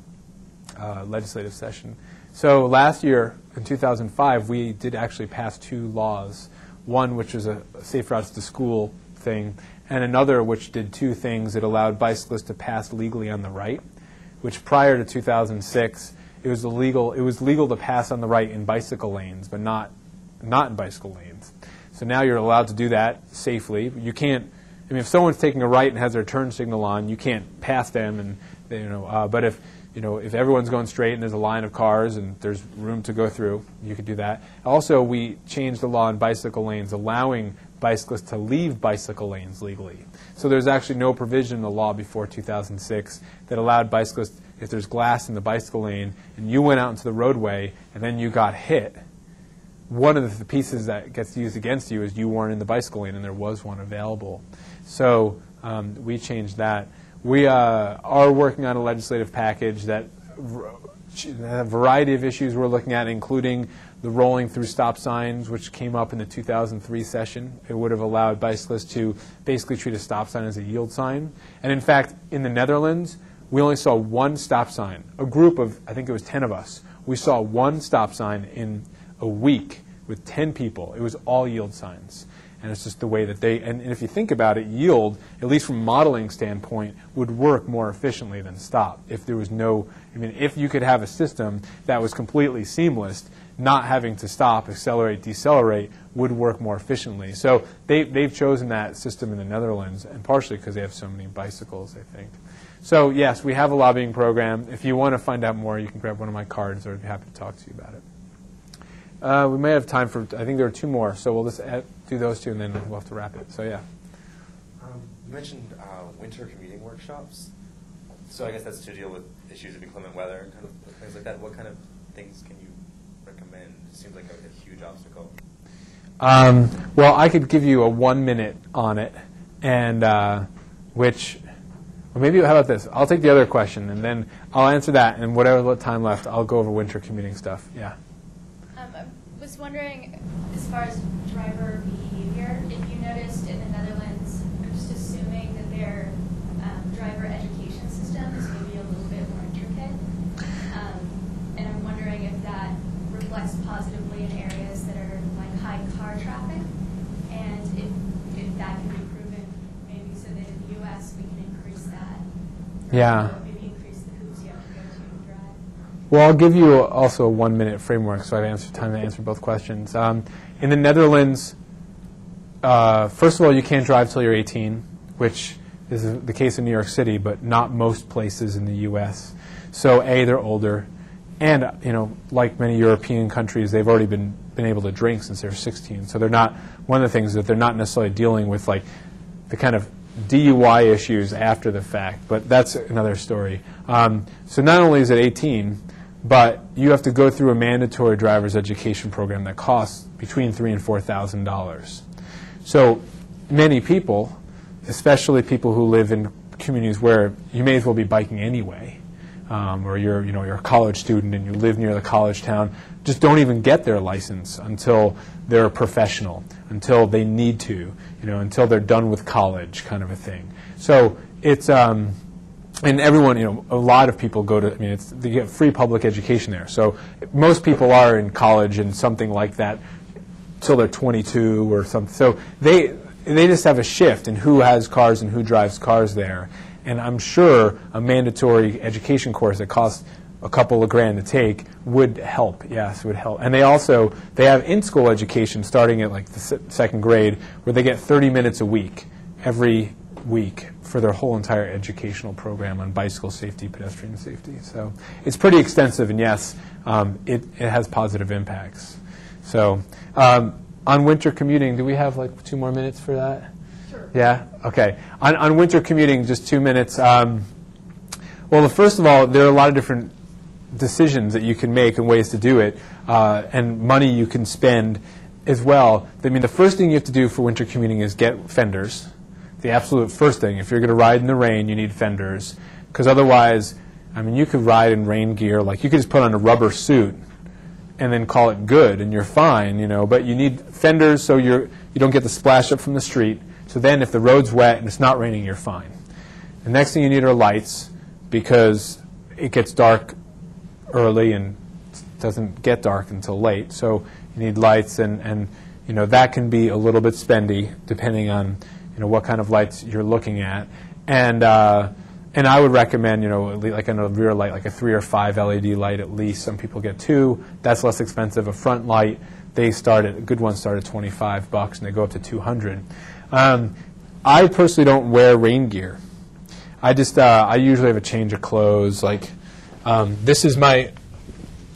uh, legislative session. So last year in 2005, we did actually pass two laws. One which was a safe routes to school thing, and another which did two things. It allowed bicyclists to pass legally on the right, which prior to 2006, it was illegal. It was legal to pass on the right in bicycle lanes, but not not in bicycle lanes. So now you're allowed to do that safely. You can't. I mean, if someone's taking a right and has their turn signal on, you can't pass them, and you know. Uh, but if you know, if everyone's going straight and there's a line of cars and there's room to go through, you could do that. Also, we changed the law on bicycle lanes, allowing bicyclists to leave bicycle lanes legally. So there's actually no provision in the law before 2006 that allowed bicyclists, if there's glass in the bicycle lane and you went out into the roadway and then you got hit, one of the pieces that gets used against you is you weren't in the bicycle lane and there was one available. So um, we changed that. We uh, are working on a legislative package that a variety of issues we're looking at, including the rolling through stop signs, which came up in the 2003 session. It would have allowed bicyclists to basically treat a stop sign as a yield sign. And in fact, in the Netherlands, we only saw one stop sign. A group of, I think it was 10 of us, we saw one stop sign in a week with 10 people. It was all yield signs. And it's just the way that they, and, and if you think about it, yield, at least from a modeling standpoint, would work more efficiently than stop. If there was no, I mean, if you could have a system that was completely seamless, not having to stop, accelerate, decelerate would work more efficiently. So they, they've chosen that system in the Netherlands, and partially because they have so many bicycles, I think. So yes, we have a lobbying program. If you want to find out more, you can grab one of my cards, or I'd be happy to talk to you about it. Uh, we may have time for, I think there are two more, so we'll just add, do those two, and then we'll have to wrap it. So yeah. Um, you mentioned uh, winter commuting workshops. So I guess that's to deal with issues of inclement weather and kind of things like that. What kind of things can you recommend? It seems like a, a huge obstacle. Um, well, I could give you a one minute on it, and uh, which, or maybe how about this? I'll take the other question, and then I'll answer that, and whatever time left, I'll go over winter commuting stuff. Yeah. Was wondering, as far as driver behavior, if you noticed in the Netherlands, I'm just assuming that their um, driver education system is maybe a little bit more intricate. Um, and I'm wondering if that reflects positively in areas that are like high car traffic, and if, if that can be proven, maybe so that in the U.S. we can increase that. Yeah. Maybe increase the hoops you have to go to to drive. Well, I'll give you also a one minute framework so I have answer, time to answer both questions. Um, in the Netherlands, uh, first of all, you can't drive till you're 18, which is the case in New York City, but not most places in the U.S. So, A, they're older. And, you know, like many European countries, they've already been, been able to drink since they're 16. So they're not, one of the things that they're not necessarily dealing with like the kind of DUI issues after the fact, but that's another story. Um, so not only is it 18, but you have to go through a mandatory driver's education program that costs between three and four thousand dollars. So many people, especially people who live in communities where you may as well be biking anyway, um, or you're you know you're a college student and you live near the college town, just don't even get their license until they're a professional, until they need to, you know, until they're done with college, kind of a thing. So it's um, and everyone, you know, a lot of people go to. I mean, it's they get free public education there. So most people are in college and something like that till they're 22 or something. So they they just have a shift in who has cars and who drives cars there. And I'm sure a mandatory education course that costs a couple of grand to take would help. Yes, would help. And they also they have in-school education starting at like the se- second grade, where they get 30 minutes a week every week for their whole entire educational program on bicycle safety, pedestrian safety. So it's pretty extensive, and yes, um, it, it has positive impacts. So um, on winter commuting, do we have like two more minutes for that? Sure. Yeah? Okay. On, on winter commuting, just two minutes. Um, well, first of all, there are a lot of different decisions that you can make and ways to do it, uh, and money you can spend as well. I mean, the first thing you have to do for winter commuting is get fenders. The absolute first thing. If you're going to ride in the rain, you need fenders, because otherwise, I mean, you could ride in rain gear. Like you could just put on a rubber suit and then call it good, and you're fine, you know. But you need fenders so you're you don't get the splash up from the street. So then, if the road's wet and it's not raining, you're fine. The next thing you need are lights because it gets dark early and doesn't get dark until late. So you need lights, and, and you know that can be a little bit spendy depending on you know what kind of lights you're looking at. And uh, and I would recommend you know like a rear light, like a three or five LED light at least. Some people get two. That's less expensive. A front light, they start at a good ones start at 25 bucks and they go up to 200. Um, I personally don't wear rain gear. I just uh, I usually have a change of clothes. Like um, this is my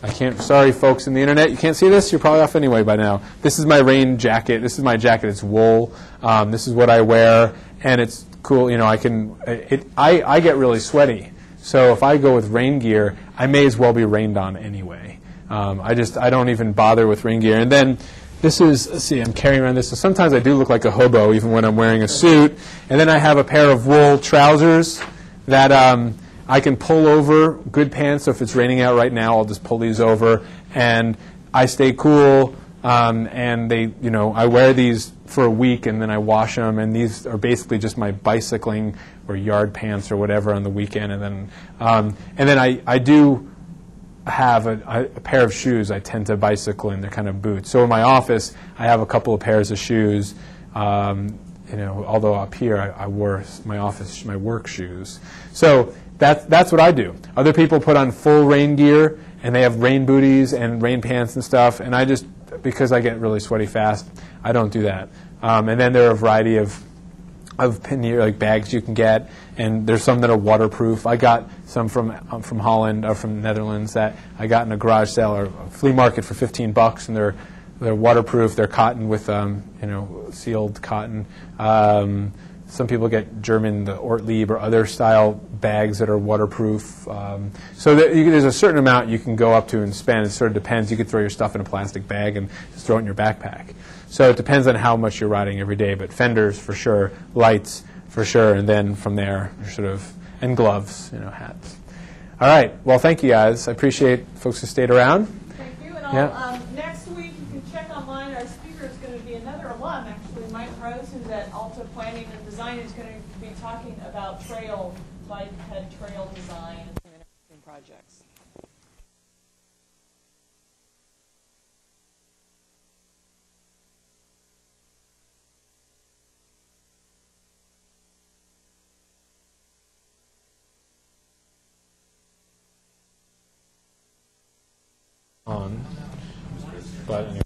I can't. Sorry, folks in the internet, you can't see this. You're probably off anyway by now. This is my rain jacket. This is my jacket. It's wool. Um, this is what I wear, and it's cool. You know, I can. It. I. I get really sweaty, so if I go with rain gear, I may as well be rained on anyway. Um, I just. I don't even bother with rain gear, and then. This is, let's see, I'm carrying around this. So sometimes I do look like a hobo even when I'm wearing a suit. And then I have a pair of wool trousers that um, I can pull over, good pants, so if it's raining out right now, I'll just pull these over, and I stay cool, um, and they, you know, I wear these for a week, and then I wash them, and these are basically just my bicycling or yard pants or whatever on the weekend, and then, um, and then I, I do have a, a pair of shoes I tend to bicycle in. They're kind of boots. So in my office, I have a couple of pairs of shoes. Um, you know, although up here I, I wore my office, my work shoes. So that's that's what I do. Other people put on full rain gear and they have rain booties and rain pants and stuff. And I just because I get really sweaty fast, I don't do that. Um, and then there are a variety of of pannier like bags you can get, and there's some that are waterproof. I got some from um, from Holland or from the Netherlands that I got in a garage sale or flea market for 15 bucks, and they're they're waterproof. They're cotton with um, you know sealed cotton. Um, some people get German the Ortlieb or other style bags that are waterproof. Um, so that you, there's a certain amount you can go up to and spend. It sort of depends. You could throw your stuff in a plastic bag and just throw it in your backpack. So it depends on how much you're riding every day. But fenders for sure, lights for sure, and then from there, sort of and gloves, you know, hats. All right. Well, thank you guys. I appreciate folks who stayed around. Thank you. And I'll, Yeah. um, next week, you can check online. Our speaker is going to be another alum, actually, Mike Rose, who's at Alta Planning and Design, is going to be talking about trail, bike head trail design and some interesting projects. On, but anyway.